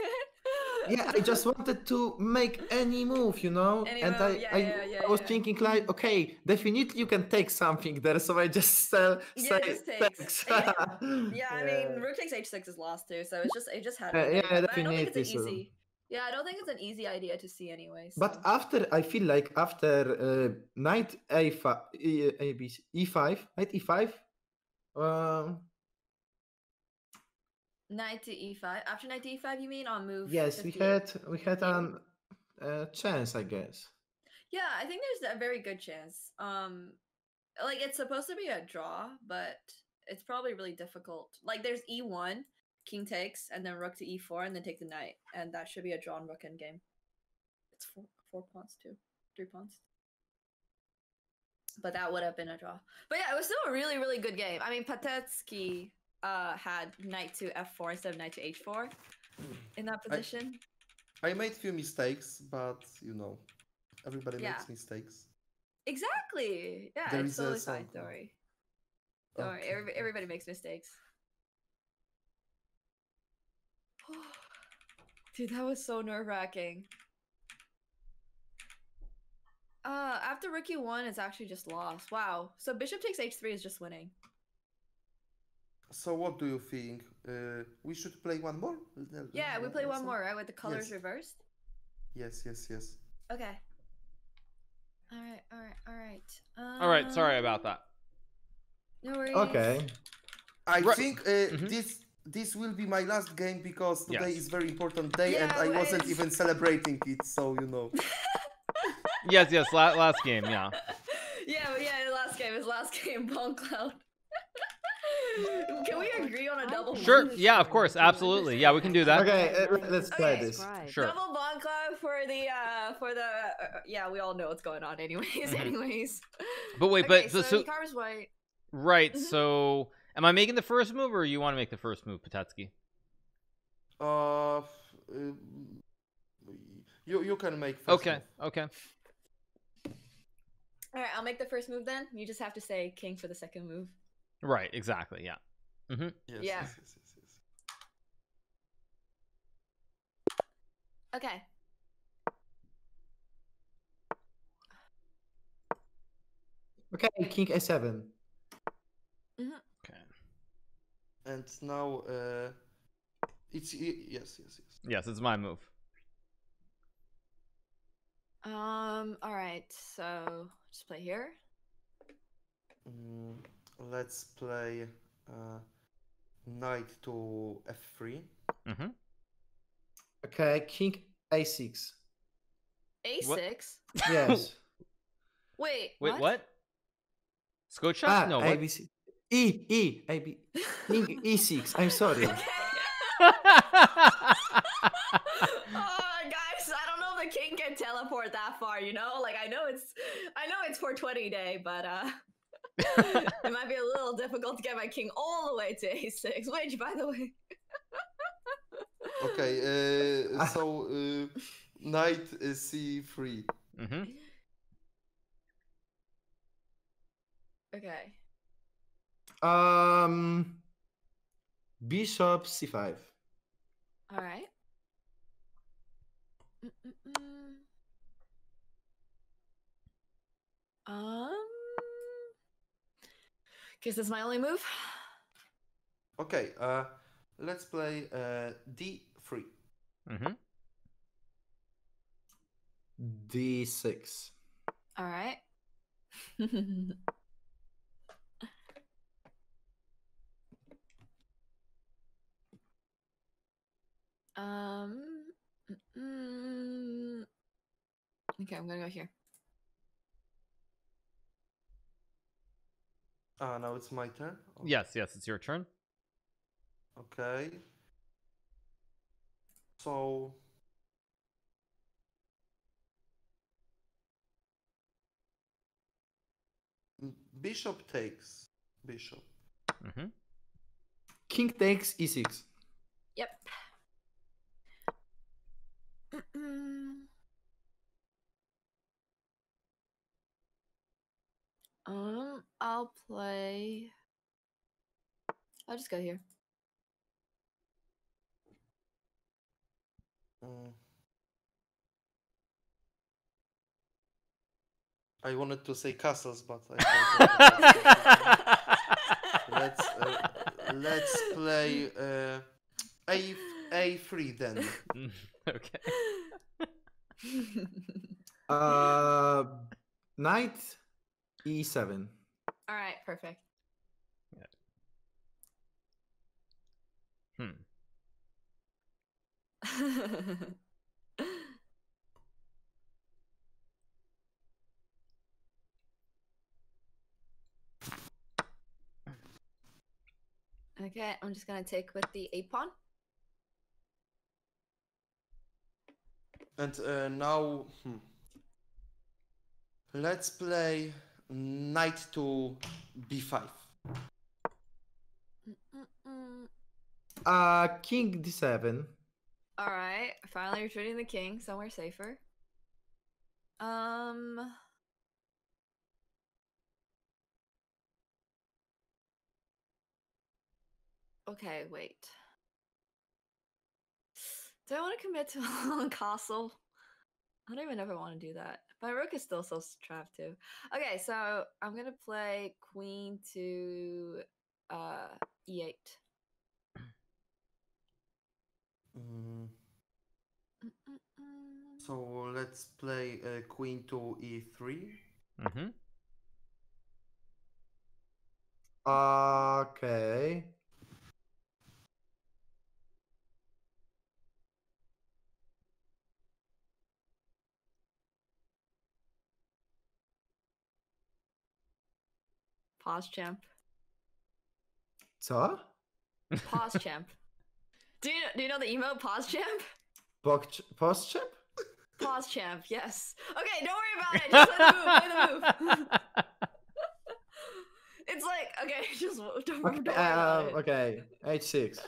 [SPEAKER 4] yeah, I just wanted to make any move, you know,
[SPEAKER 1] Any
[SPEAKER 4] and
[SPEAKER 1] move,
[SPEAKER 4] I,
[SPEAKER 1] yeah,
[SPEAKER 4] I,
[SPEAKER 1] yeah, yeah,
[SPEAKER 4] I was
[SPEAKER 1] yeah.
[SPEAKER 4] thinking like, okay, definitely you can take something there, so I just uh,
[SPEAKER 1] Yeah,
[SPEAKER 4] say
[SPEAKER 1] just takes.
[SPEAKER 4] thanks.
[SPEAKER 1] Yeah, Yeah, I mean, rook takes h6 is lost too, so it's just it just had. to
[SPEAKER 4] Uh, yeah,
[SPEAKER 1] there, but I don't think it's an
[SPEAKER 4] definitely so.
[SPEAKER 1] easy. Yeah, I don't think it's an easy idea to see anyway.
[SPEAKER 4] But after I feel like after uh, knight a5, e, a, B, C- e5, knight e5, um,
[SPEAKER 1] Knight to e5. After knight to e5, you mean on move?
[SPEAKER 4] Yes, we had we had an uh, chance, I guess.
[SPEAKER 1] Yeah, I think there's a very good chance. Um, like it's supposed to be a draw, but it's probably really difficult. Like there's e1, king takes, and then rook to e4, and then take the knight, and that should be a drawn rook end game. It's four four pawns too, three pawns. But that would have been a draw. But yeah, it was still a really really good game. I mean, Patecki uh had knight to f4 instead of knight to h4 in that position.
[SPEAKER 3] I made a few mistakes, but you know, everybody
[SPEAKER 1] Yeah.
[SPEAKER 3] makes mistakes.
[SPEAKER 1] Exactly. Yeah,
[SPEAKER 3] There
[SPEAKER 1] it's totally fine. Don't worry. Don't.
[SPEAKER 3] Okay, okay.
[SPEAKER 1] everybody makes mistakes. Dude, that was so nerve wracking. Uh, after rook e1, it's actually just lost. Wow. So bishop takes h3 is just winning.
[SPEAKER 3] So what do you think? Uh, we should play one more?
[SPEAKER 1] Yeah, we play one more, right? With the colors
[SPEAKER 3] Yes.
[SPEAKER 1] reversed.
[SPEAKER 3] Yes, yes, yes.
[SPEAKER 1] Okay. All right, all right, all right.
[SPEAKER 2] All right, sorry about that.
[SPEAKER 1] No worries.
[SPEAKER 4] Okay.
[SPEAKER 3] I
[SPEAKER 2] Right.
[SPEAKER 3] think uh,
[SPEAKER 2] Mhm.
[SPEAKER 3] this this will be my last game because today
[SPEAKER 2] Yes.
[SPEAKER 3] is very important day and I
[SPEAKER 1] well,
[SPEAKER 3] wasn't even celebrating it, so you know.
[SPEAKER 2] Yes, yes, la- last game, yeah.
[SPEAKER 1] yeah, yeah, last game is last game, Bongcloud. Can we agree on a double?
[SPEAKER 2] Sure,
[SPEAKER 1] bond?
[SPEAKER 2] yeah, of course, absolutely. Yeah, we can do that.
[SPEAKER 4] Okay, uh, let's try
[SPEAKER 1] Okay.
[SPEAKER 4] this.
[SPEAKER 5] Subscribe.
[SPEAKER 2] Sure.
[SPEAKER 1] Double Bongcloud for the uh for the uh, yeah we all know what's going on anyways
[SPEAKER 2] Mhm.
[SPEAKER 1] anyways.
[SPEAKER 2] But wait,
[SPEAKER 1] okay,
[SPEAKER 2] but
[SPEAKER 1] so,
[SPEAKER 2] so, so
[SPEAKER 1] Hikaru's white.
[SPEAKER 2] right,
[SPEAKER 1] Mhm.
[SPEAKER 2] so am I making the first move or you want to make the first move, Patecki?
[SPEAKER 3] Uh, f- um, you you can make first
[SPEAKER 2] Okay,
[SPEAKER 3] move.
[SPEAKER 2] okay.
[SPEAKER 1] All right, I'll make the first move then. You just have to say king for the second move.
[SPEAKER 2] Right, exactly, yeah. Mm-hmm.
[SPEAKER 3] Yes,
[SPEAKER 1] Yeah.
[SPEAKER 3] yes, yes, yes, yes.
[SPEAKER 1] Okay.
[SPEAKER 4] Okay, king a7.
[SPEAKER 2] Okay.
[SPEAKER 3] And now uh, it's y- yes, yes, yes.
[SPEAKER 2] Yes, it's my move.
[SPEAKER 1] Um. All right. So just play here.
[SPEAKER 3] Mm, let's play uh, knight to f3.
[SPEAKER 2] Mm-hmm.
[SPEAKER 4] Okay, king a6.
[SPEAKER 1] A6.
[SPEAKER 4] Yes.
[SPEAKER 1] Wait.
[SPEAKER 2] Wait, what? Scout shot?
[SPEAKER 4] ah,
[SPEAKER 2] no, what?
[SPEAKER 4] ABC. E, E, A, B. King e6. I'm sorry.
[SPEAKER 1] Okay. oh, guys, I don't know if the king can teleport that far. You know, like I know it's, I know it's 420 day, but uh, it might be a little difficult to get my king all the way to a6. Which, by the way,
[SPEAKER 3] Okay, uh, so uh, knight is c3.
[SPEAKER 2] mm-hmm.
[SPEAKER 1] okay.
[SPEAKER 4] Um, bishop c5.
[SPEAKER 1] All right. Mm-mm-mm. Um. Guess that's my only move.
[SPEAKER 3] Okay, uh, let's play uh, d3.
[SPEAKER 2] Mm-hmm.
[SPEAKER 4] d6.
[SPEAKER 1] All right. um. mm, Okay, I'm gonna go here.
[SPEAKER 3] Ah, now it's my turn. Oh,
[SPEAKER 2] Yes, yes, it's your turn.
[SPEAKER 3] Okay. So. Bishop takes. Bishop.
[SPEAKER 2] Mm-hmm.
[SPEAKER 4] King takes e e6.
[SPEAKER 1] Yep. Um, I'll play. I'll just go here.
[SPEAKER 3] Mm. I wanted to say castles, but I let's uh, let's play uh, a a three then.
[SPEAKER 2] Okay.
[SPEAKER 4] Uh, knight E e7.
[SPEAKER 1] All right, perfect.
[SPEAKER 2] Hmm.
[SPEAKER 1] okay, I'm just gonna take with the eight pawn.
[SPEAKER 3] And uh, now, hmm. let's play knight to b5.
[SPEAKER 1] Mm-mm-mm.
[SPEAKER 4] Uh, king d7.
[SPEAKER 1] All right, finally retreating the king somewhere safer. Um. Okay, wait. Do I want to commit to a long castle? I don't even ever want to do that. My rook is still so trapped too. Okay, so I'm gonna play queen to uh e8.
[SPEAKER 3] Mm, so let's play uh, queen to e e3.
[SPEAKER 2] Mm-hmm.
[SPEAKER 4] Okay.
[SPEAKER 1] Pause champ.
[SPEAKER 4] Co?
[SPEAKER 1] Pause champ. Do you do you know the emote pause champ?
[SPEAKER 4] Post champ?
[SPEAKER 1] Pause champ. Yes. Okay, don't worry about it. Just play the move. Play the move. it's like okay, just don't, don't worry
[SPEAKER 4] Okay,
[SPEAKER 1] about
[SPEAKER 4] um,
[SPEAKER 1] it.
[SPEAKER 4] okay. h6.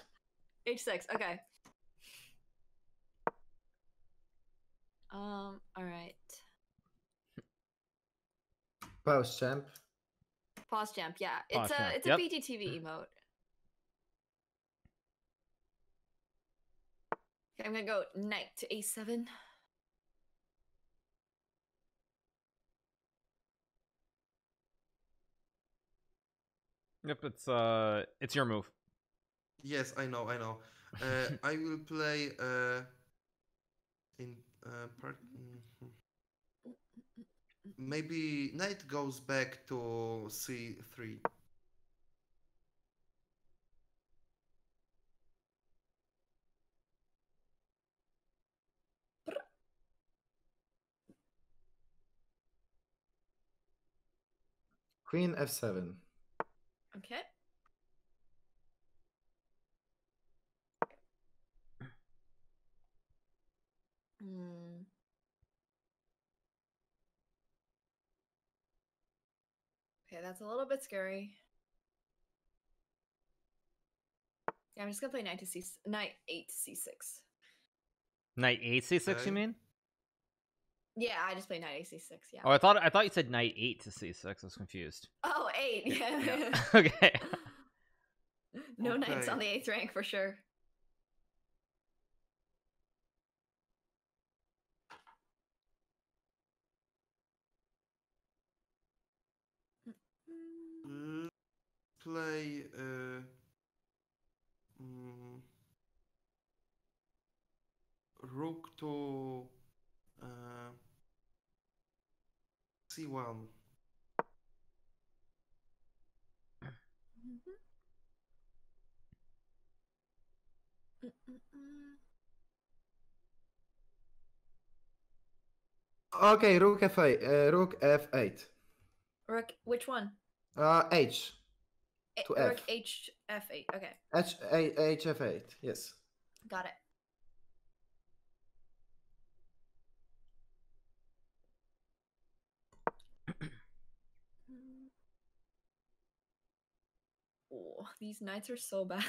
[SPEAKER 1] H6. Okay. Um. All right.
[SPEAKER 4] Post champ.
[SPEAKER 1] Pause champ. Yeah, it's
[SPEAKER 2] Pause
[SPEAKER 1] a
[SPEAKER 2] champ,
[SPEAKER 1] it's
[SPEAKER 2] yep.
[SPEAKER 1] a BTTV emote. Okay, I'm gonna go knight to a7.
[SPEAKER 2] Yep, it's uh, it's your move.
[SPEAKER 3] Yes, I know, I know. Uh, I will play uh, in uh, part. Maybe knight goes back to c3.
[SPEAKER 4] Queen f7.
[SPEAKER 1] Okay. Hmm. Okay, that's a little bit scary. Yeah, I'm just gonna play knight to c knight eight to c6.
[SPEAKER 2] Knight eight c6,
[SPEAKER 3] Okay.
[SPEAKER 2] you mean?
[SPEAKER 1] Yeah, I just played knight eight c6. Yeah.
[SPEAKER 2] Oh, I thought I thought you said knight eight to c6. I was confused.
[SPEAKER 1] Oh, eight. Yeah.
[SPEAKER 2] okay.
[SPEAKER 1] no knights
[SPEAKER 3] Okay.
[SPEAKER 1] on the eighth rank for sure.
[SPEAKER 3] Play uh, mm, rook to uh, c1.
[SPEAKER 1] Mhm. Mm-mm-mm.
[SPEAKER 4] Okay, rook f8. Uh, rook f8.
[SPEAKER 1] Rook, which one?
[SPEAKER 4] Uh, h.
[SPEAKER 1] A-
[SPEAKER 4] To
[SPEAKER 1] Rook
[SPEAKER 4] F.
[SPEAKER 1] H F8. Okay,
[SPEAKER 4] H, a, h f8. Yes.
[SPEAKER 1] got it. Oh, these knights are so bad.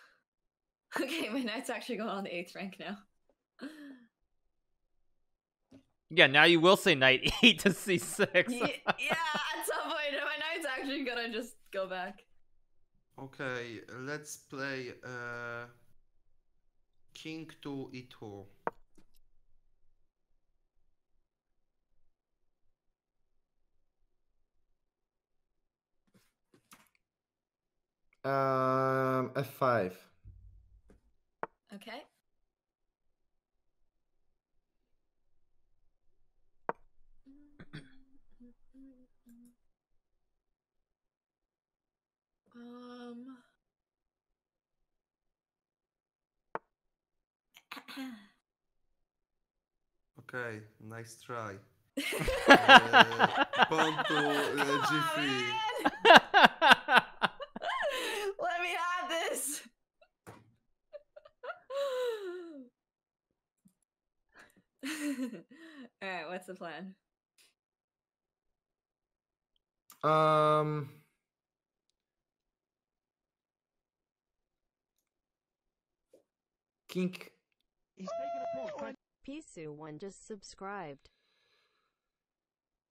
[SPEAKER 1] okay, my knight's actually going on the eighth rank now.
[SPEAKER 2] Yeah, now you will say knight eight to c6.
[SPEAKER 1] Yeah, at some point, my knight's actually gonna just go back.
[SPEAKER 3] Okay, let's play uh, king to e e2.
[SPEAKER 4] Um, f5.
[SPEAKER 1] Okay.
[SPEAKER 3] Okay, nice try. Uh, pawn to uh,
[SPEAKER 1] Come on,
[SPEAKER 3] G3.
[SPEAKER 1] man! Let me have this. All right, what's the plan?
[SPEAKER 4] Um. King.
[SPEAKER 5] Pisu1 just subscribed.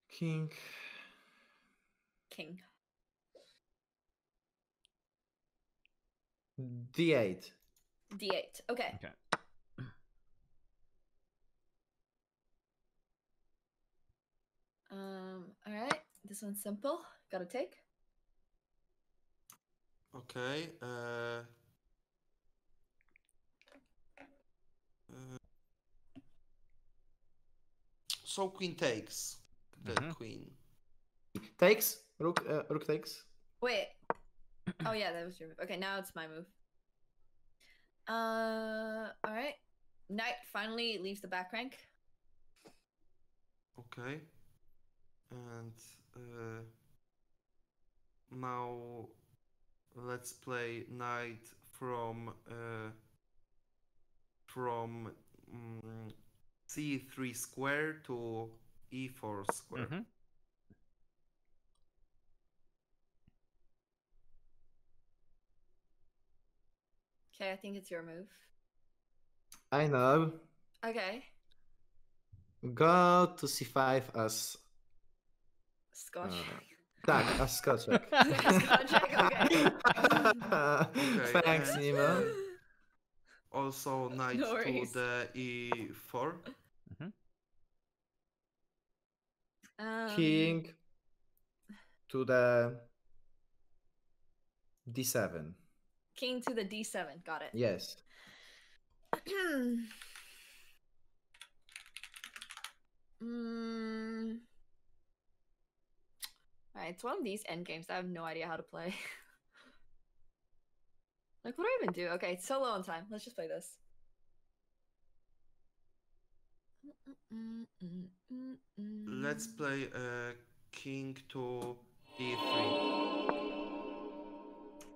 [SPEAKER 4] King.
[SPEAKER 1] King.
[SPEAKER 4] D8.
[SPEAKER 1] D8. Okay.
[SPEAKER 2] Okay.
[SPEAKER 1] Um. All right. This one's simple. Gotta take.
[SPEAKER 3] Okay. Uh, so queen takes the
[SPEAKER 2] Mhm.
[SPEAKER 3] queen.
[SPEAKER 4] Takes. Rook. Uh, rook takes.
[SPEAKER 1] Wait. Oh yeah, that was your move. Okay, now it's my move. Uh. All right. Knight finally leaves the back rank.
[SPEAKER 3] Okay. And uh, now let's play knight from uh, from c3 square to e4 square.
[SPEAKER 2] Mm -hmm.
[SPEAKER 1] Okay, I think it's your move.
[SPEAKER 4] I know.
[SPEAKER 1] Okay.
[SPEAKER 4] Go to c5 as.
[SPEAKER 1] Scotch.
[SPEAKER 4] Uh, tak, as skoczek.
[SPEAKER 1] skoczek, okay.
[SPEAKER 4] okay.
[SPEAKER 3] Thanks,
[SPEAKER 4] Nemo.
[SPEAKER 3] Also, knight
[SPEAKER 1] no
[SPEAKER 3] to the e4. Mm-hmm.
[SPEAKER 1] Um,
[SPEAKER 4] King to the d7.
[SPEAKER 1] King to the d7. Got it.
[SPEAKER 4] Yes.
[SPEAKER 1] mm. All right, it's one of these end games. I have no idea how to play. like, what do I even do? Okay, it's so low on time. Let's just play this.
[SPEAKER 3] Let's play uh, king to E e3.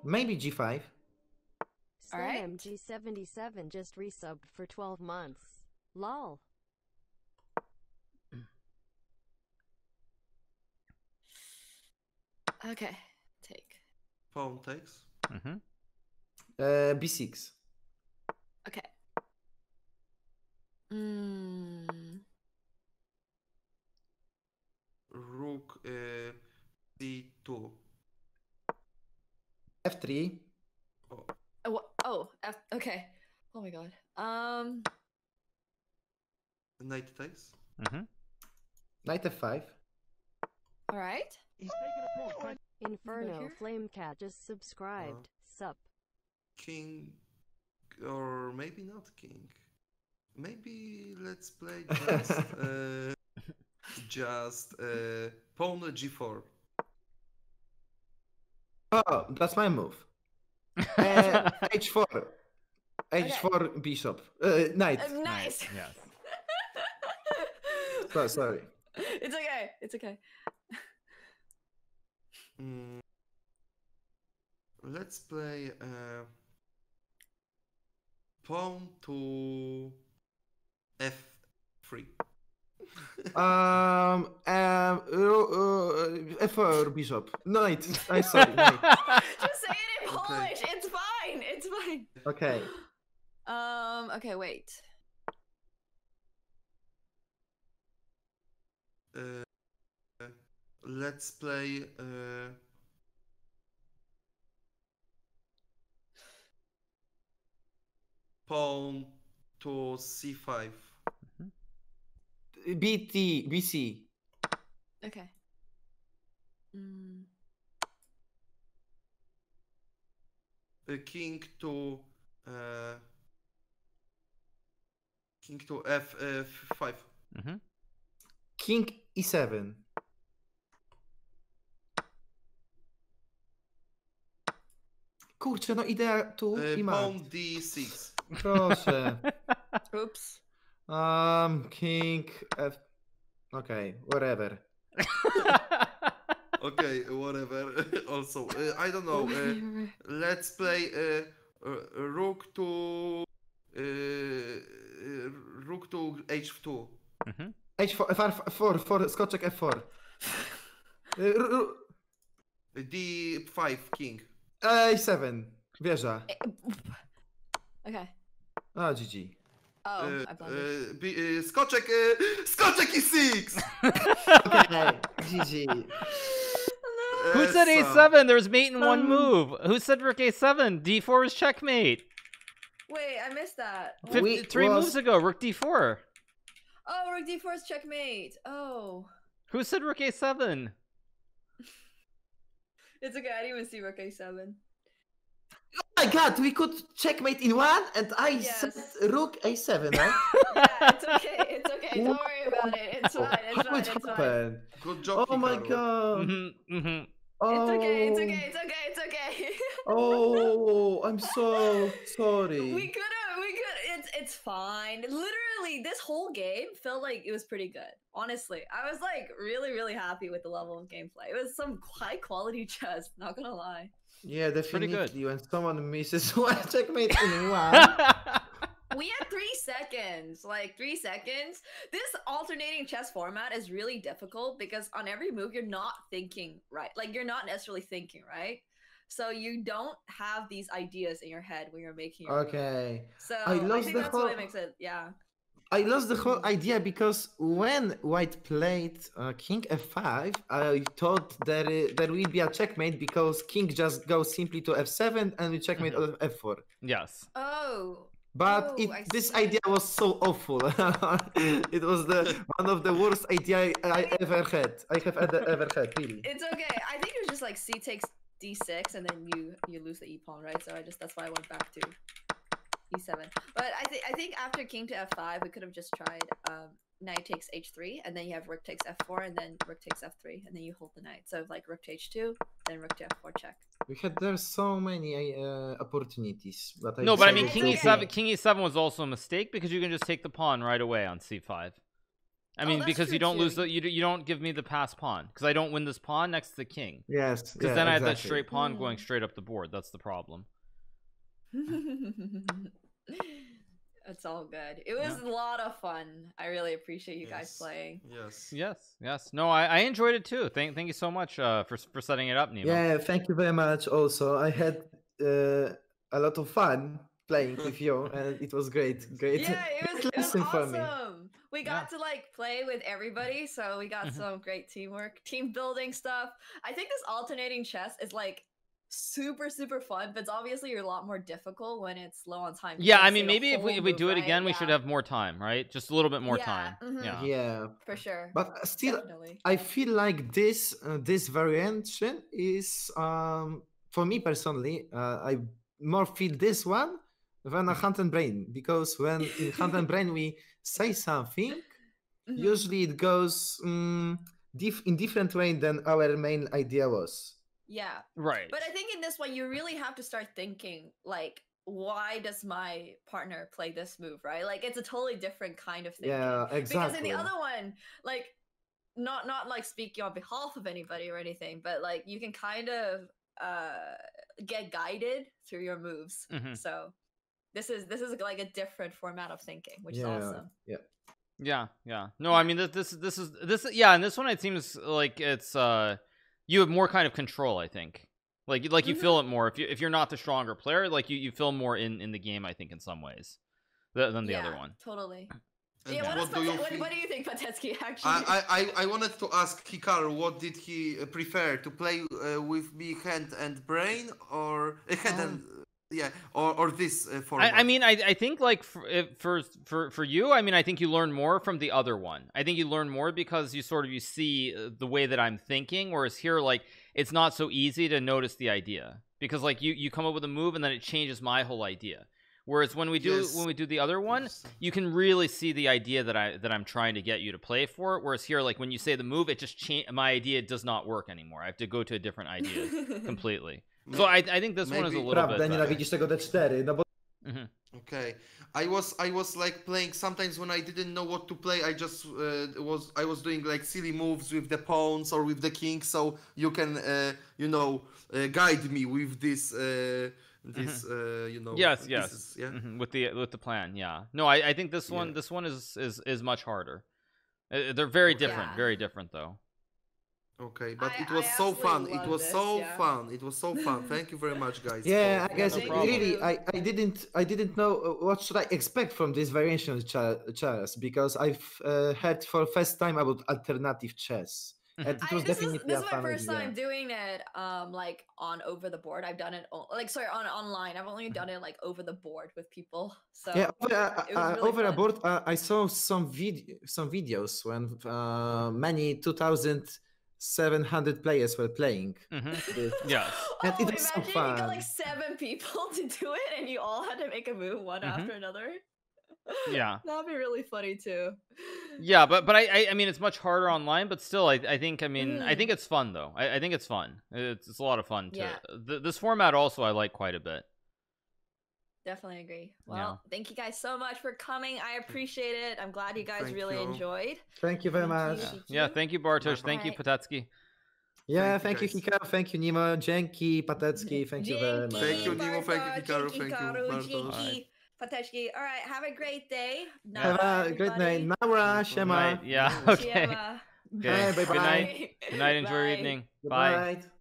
[SPEAKER 4] Maybe g5.
[SPEAKER 1] Alright.
[SPEAKER 5] SlimMG77 just resubbed for 12 months. Lol.
[SPEAKER 1] Okay, take.
[SPEAKER 3] Pawn takes.
[SPEAKER 2] Mm-hmm.
[SPEAKER 4] Uh, b6.
[SPEAKER 1] Okay. Mm.
[SPEAKER 3] Rook uh, c2.
[SPEAKER 4] f3.
[SPEAKER 3] Oh,
[SPEAKER 1] Oh, oh, F- okay. Oh my god. Um.
[SPEAKER 3] knight takes.
[SPEAKER 2] Mhm.
[SPEAKER 4] Knight f5.
[SPEAKER 1] All right.
[SPEAKER 5] Inferno
[SPEAKER 1] here?
[SPEAKER 5] Flamecat just subscribed. Sup.
[SPEAKER 3] King or maybe not king. Maybe let's play just uh, just uh, pawn g4.
[SPEAKER 4] Oh, that's my move. Uh, h4. H4 bishop. Uh, knight.
[SPEAKER 1] Uh, nice.
[SPEAKER 2] Yes.
[SPEAKER 4] So, sorry.
[SPEAKER 1] it's okay. It's okay.
[SPEAKER 3] Mm, let's play uh, pawn to f3.
[SPEAKER 4] Um, um, uh, uh, f4 bishop. Knight. I'm sorry. Knight.
[SPEAKER 1] Just say it in
[SPEAKER 3] Okay.
[SPEAKER 1] Polish. It's fine. It's fine.
[SPEAKER 4] Okay.
[SPEAKER 1] Um. Okay. Wait.
[SPEAKER 3] Uh, uh, let's play uh, pawn to c5.
[SPEAKER 4] BT, BC.
[SPEAKER 1] Okay. Mm.
[SPEAKER 3] Uh, king to uh, king to f uh, f5.
[SPEAKER 2] Mhm.
[SPEAKER 4] King E e7. Kurczę, no idę tu
[SPEAKER 3] Uh,
[SPEAKER 4] i
[SPEAKER 3] pawn
[SPEAKER 4] mam.
[SPEAKER 3] d6.
[SPEAKER 4] Proszę.
[SPEAKER 1] Oops.
[SPEAKER 4] Um, king. F... Okay, whatever.
[SPEAKER 3] Okay, whatever. also, uh, I don't know. Uh, let's play uh, rook to rook to h2.
[SPEAKER 2] Mhm.
[SPEAKER 4] H4, F4, 4, skoczek F4. Y, r- r-
[SPEAKER 3] d5 king.
[SPEAKER 4] A7, wieża.
[SPEAKER 1] Okay.
[SPEAKER 4] A, GG.
[SPEAKER 1] Oh,
[SPEAKER 3] Uh,
[SPEAKER 1] I blundered.
[SPEAKER 3] uh, b, uh, skoczek, uh, skoczek e6.
[SPEAKER 4] Okay, GG.
[SPEAKER 2] Who said a7? There's mate in one
[SPEAKER 4] Um,
[SPEAKER 2] move. Who said rook a7? d4 is checkmate.
[SPEAKER 1] Wait, I missed that.
[SPEAKER 2] Fif-
[SPEAKER 4] We
[SPEAKER 2] three
[SPEAKER 4] was-
[SPEAKER 2] moves ago, rook d4.
[SPEAKER 1] Oh, rook d4 is checkmate. Oh.
[SPEAKER 2] Who said rook a7?
[SPEAKER 1] It's okay, I didn't even see rook a7.
[SPEAKER 4] Oh my god, we could checkmate in one, and I
[SPEAKER 1] Yes.
[SPEAKER 4] said rook A7, right?
[SPEAKER 1] Yeah, it's okay, it's okay. Don't worry about it. It's fine, it's
[SPEAKER 4] How
[SPEAKER 1] fine,
[SPEAKER 4] it
[SPEAKER 1] it's fine.
[SPEAKER 3] Good job.
[SPEAKER 4] Oh my
[SPEAKER 3] Hikaru.
[SPEAKER 4] god.
[SPEAKER 2] hmm hmm
[SPEAKER 4] Oh,
[SPEAKER 1] It's okay, it's okay, it's okay, it's okay.
[SPEAKER 4] Oh, I'm so sorry.
[SPEAKER 1] we could have, we could. It's it's fine. Literally, this whole game felt like it was pretty good. Honestly, I was like really, really happy with the level of gameplay. It was some high quality chess. Not gonna lie.
[SPEAKER 4] Yeah,
[SPEAKER 2] pretty good.
[SPEAKER 4] definitely. When someone misses one checkmate in one.
[SPEAKER 1] we had three seconds like three seconds this alternating chess format is really difficult because on every move you're not thinking right like you're not necessarily thinking right so you don't have these ideas in your head when you're making your move.
[SPEAKER 4] Okay.
[SPEAKER 1] so
[SPEAKER 4] I
[SPEAKER 1] i, think
[SPEAKER 4] the
[SPEAKER 1] that's what
[SPEAKER 4] whole-
[SPEAKER 1] makes it yeah
[SPEAKER 4] I lost the whole idea because when White played uh, King F5, I thought that uh, there will be a checkmate because King just goes simply to F7 and we checkmate on F4.
[SPEAKER 2] yes.
[SPEAKER 1] oh
[SPEAKER 4] But
[SPEAKER 1] Oh,
[SPEAKER 4] it, this
[SPEAKER 1] see.
[SPEAKER 4] idea was so awful. it was the one of the worst idea I ever had. I have ever, ever had, really.
[SPEAKER 1] it's okay i think it was just like c takes d6 and then you you lose the e pawn right so i just that's why i went back to e7 but i think i think after king to f5 we could have just tried um knight takes h3 and then you have rook takes f4 and then rook takes f3 and then you hold the knight so like rook to h2 then rook to f4 check
[SPEAKER 4] We had there so many uh, opportunities, but I
[SPEAKER 2] No, but I mean, King E7, King E7 was also a mistake because you can just take the pawn right away on C5. I
[SPEAKER 1] Oh,
[SPEAKER 2] mean,
[SPEAKER 1] that's
[SPEAKER 2] because you don't lose the you, you don't give me the pass pawn because I don't win this pawn next to the king
[SPEAKER 4] Yes,
[SPEAKER 2] because
[SPEAKER 4] yeah,
[SPEAKER 2] then I have that straight pawn going
[SPEAKER 1] Mm.
[SPEAKER 2] straight up the board. That's the problem.
[SPEAKER 1] it's all good it was a lot of fun i really appreciate you guys playing
[SPEAKER 3] Yes.
[SPEAKER 2] Yes, yes. No, I, I enjoyed it too. Thank thank you so much uh, for for setting it up, Nemo.
[SPEAKER 4] Yeah, thank you very much. Also, I had uh, a lot of fun playing with you, and it was great. Great,
[SPEAKER 1] yeah it was, it was
[SPEAKER 4] lesson for me.
[SPEAKER 1] awesome we got to like play with everybody so we got
[SPEAKER 2] Mhm.
[SPEAKER 1] some great teamwork team building stuff i think this alternating chess is like super super fun but it's obviously a lot more difficult when it's low on time
[SPEAKER 2] Yeah, I mean, maybe if we if we do it
[SPEAKER 1] right?
[SPEAKER 2] again, we should have more time, right? Just a little bit more
[SPEAKER 1] Yeah,
[SPEAKER 2] time.
[SPEAKER 1] mhm.
[SPEAKER 2] Yeah.
[SPEAKER 4] Yeah,
[SPEAKER 1] for sure
[SPEAKER 4] but still,
[SPEAKER 1] definitely
[SPEAKER 4] I feel like this uh, this variation is um for me personally, uh, I more feel this one than a hand and brain because when in hand and brain we say something,
[SPEAKER 1] Mhm.
[SPEAKER 4] usually it goes um, dif- in different way than our main idea was.
[SPEAKER 1] Yeah
[SPEAKER 2] Right.
[SPEAKER 1] But I think in this one, you really have to start thinking like, why does my partner play this move, right? Like, it's a totally different kind of thing.
[SPEAKER 4] Yeah, exactly.
[SPEAKER 1] Because in the other one, like, not not like speaking on behalf of anybody or anything, but like you can kind of uh get guided through your moves.
[SPEAKER 2] Mhm.
[SPEAKER 1] So this is this is like a different format of thinking, which
[SPEAKER 4] yeah,
[SPEAKER 1] is awesome.
[SPEAKER 4] yeah.
[SPEAKER 2] Yeah, yeah. No, I mean this this this is this yeah, and this one it seems like it's uh you have more kind of control, I think. Like like you
[SPEAKER 1] Mhm.
[SPEAKER 2] feel it more if you if you're not the stronger player, like you you feel more in in the game, I think in some ways. Than, than the other one.
[SPEAKER 1] Totally. Yeah, what,
[SPEAKER 3] what
[SPEAKER 1] does
[SPEAKER 3] do you
[SPEAKER 1] what,
[SPEAKER 3] think?
[SPEAKER 1] what do you think, Patecki, actually?
[SPEAKER 3] I, I, I- I wanted to ask Hikaru what did he uh, prefer to play uh, with me hand and brain or uh, hand
[SPEAKER 1] Um,
[SPEAKER 3] and yeah or or this uh, format.
[SPEAKER 2] I, I mean, I, I think like for, for for for you, I mean, I think you learn more from the other one. I think you learn more because you sort of you see uh, the way that I'm thinking, whereas here, like, it's not so easy to notice the idea because like you you come up with a move and then it changes my whole idea. Whereas when we do
[SPEAKER 3] Yes.
[SPEAKER 2] when we do the other one, you can really see the idea that I that I'm trying to get you to play for. Whereas here, like when you say the move, it just change my idea does not work anymore. I have to go to a different idea completely. So I I think this one is a
[SPEAKER 3] Maybe-
[SPEAKER 2] little bit.
[SPEAKER 4] Prawda,
[SPEAKER 2] better.
[SPEAKER 4] nienawidzisz tego D4, no bo
[SPEAKER 2] Mhm.
[SPEAKER 3] Okay, I was I was like playing sometimes when I didn't know what to play. I just uh, was I was doing like silly moves with the pawns or with the king. So you can uh, you know uh, guide me with this uh, this uh, you know.
[SPEAKER 2] yes
[SPEAKER 3] this
[SPEAKER 2] yes
[SPEAKER 3] is- yeah.
[SPEAKER 2] Mhm, with the with the plan yeah no i, I think this one
[SPEAKER 3] Yeah.
[SPEAKER 2] this one is is is much harder Uh, they're very
[SPEAKER 3] Okay.
[SPEAKER 2] different
[SPEAKER 1] Yeah.
[SPEAKER 2] very different though
[SPEAKER 3] Okay, but
[SPEAKER 1] I-
[SPEAKER 3] it was
[SPEAKER 1] I
[SPEAKER 3] so fun. It was
[SPEAKER 1] this,
[SPEAKER 3] so
[SPEAKER 1] yeah.
[SPEAKER 3] fun. It was so fun. Thank you very much, guys.
[SPEAKER 4] Yeah,
[SPEAKER 3] for-
[SPEAKER 4] I guess
[SPEAKER 2] no
[SPEAKER 4] really, I, I didn't I didn't know uh, what should I expect from this variation of chess because I've uh, heard for first time about alternative chess, and it
[SPEAKER 1] I,
[SPEAKER 4] was
[SPEAKER 1] this is this is my first
[SPEAKER 4] idea.
[SPEAKER 1] time doing it um like on over the board i've done it like sorry on online i've only done it like over the board with people so
[SPEAKER 4] yeah, over, uh,
[SPEAKER 1] it was
[SPEAKER 4] uh,
[SPEAKER 1] really
[SPEAKER 4] over
[SPEAKER 1] fun.
[SPEAKER 4] aboard, uh, I saw some vid- some videos when uh, many two thousand seven hundred players were playing.
[SPEAKER 2] Mhm.
[SPEAKER 4] this.
[SPEAKER 2] yes
[SPEAKER 4] And
[SPEAKER 1] oh,
[SPEAKER 4] it was so
[SPEAKER 1] imagine you got like seven people to do it and you all had to make a move one
[SPEAKER 2] Mhm.
[SPEAKER 1] after another
[SPEAKER 2] Yeah.
[SPEAKER 1] that'd be really funny too
[SPEAKER 2] yeah but but I, I i mean it's much harder online but still i, I think i mean i
[SPEAKER 1] Mhm.
[SPEAKER 2] think it's fun though i, I think it's fun it's, it's a lot of fun to
[SPEAKER 1] Yeah.
[SPEAKER 2] th- this format also i like quite a bit
[SPEAKER 1] definitely agree well
[SPEAKER 2] Yeah.
[SPEAKER 1] thank you guys so much for coming i appreciate it i'm glad you guys
[SPEAKER 3] Thank
[SPEAKER 1] really
[SPEAKER 3] you.
[SPEAKER 1] enjoyed
[SPEAKER 4] Thank you very
[SPEAKER 1] Thank
[SPEAKER 4] much.
[SPEAKER 1] you.
[SPEAKER 2] yeah, yeah thank you bartosz thank you
[SPEAKER 1] Alright.
[SPEAKER 2] Patecki
[SPEAKER 4] Yeah,
[SPEAKER 3] Thank
[SPEAKER 4] thank
[SPEAKER 3] you,
[SPEAKER 4] you. Hikaru. Thank you, Nemo. Dzięki, Patecki. Thank you very much.
[SPEAKER 3] Thank you,
[SPEAKER 1] Dzięki,
[SPEAKER 3] Nemo, thank you,
[SPEAKER 1] Bartosz,
[SPEAKER 3] Hikaru,
[SPEAKER 1] dzięki,
[SPEAKER 3] thank you,
[SPEAKER 1] Karu,
[SPEAKER 3] Bartosz.
[SPEAKER 1] Dzięki, Pateczki. All right, have a great day.
[SPEAKER 4] Have a great night. Nara, Shema.
[SPEAKER 2] Night. yeah okay
[SPEAKER 1] Siema.
[SPEAKER 2] Okay,
[SPEAKER 4] Bye,
[SPEAKER 2] good
[SPEAKER 4] bye-bye.
[SPEAKER 2] night good night enjoy your
[SPEAKER 1] Bye.
[SPEAKER 2] evening
[SPEAKER 4] Good
[SPEAKER 2] bye
[SPEAKER 4] night.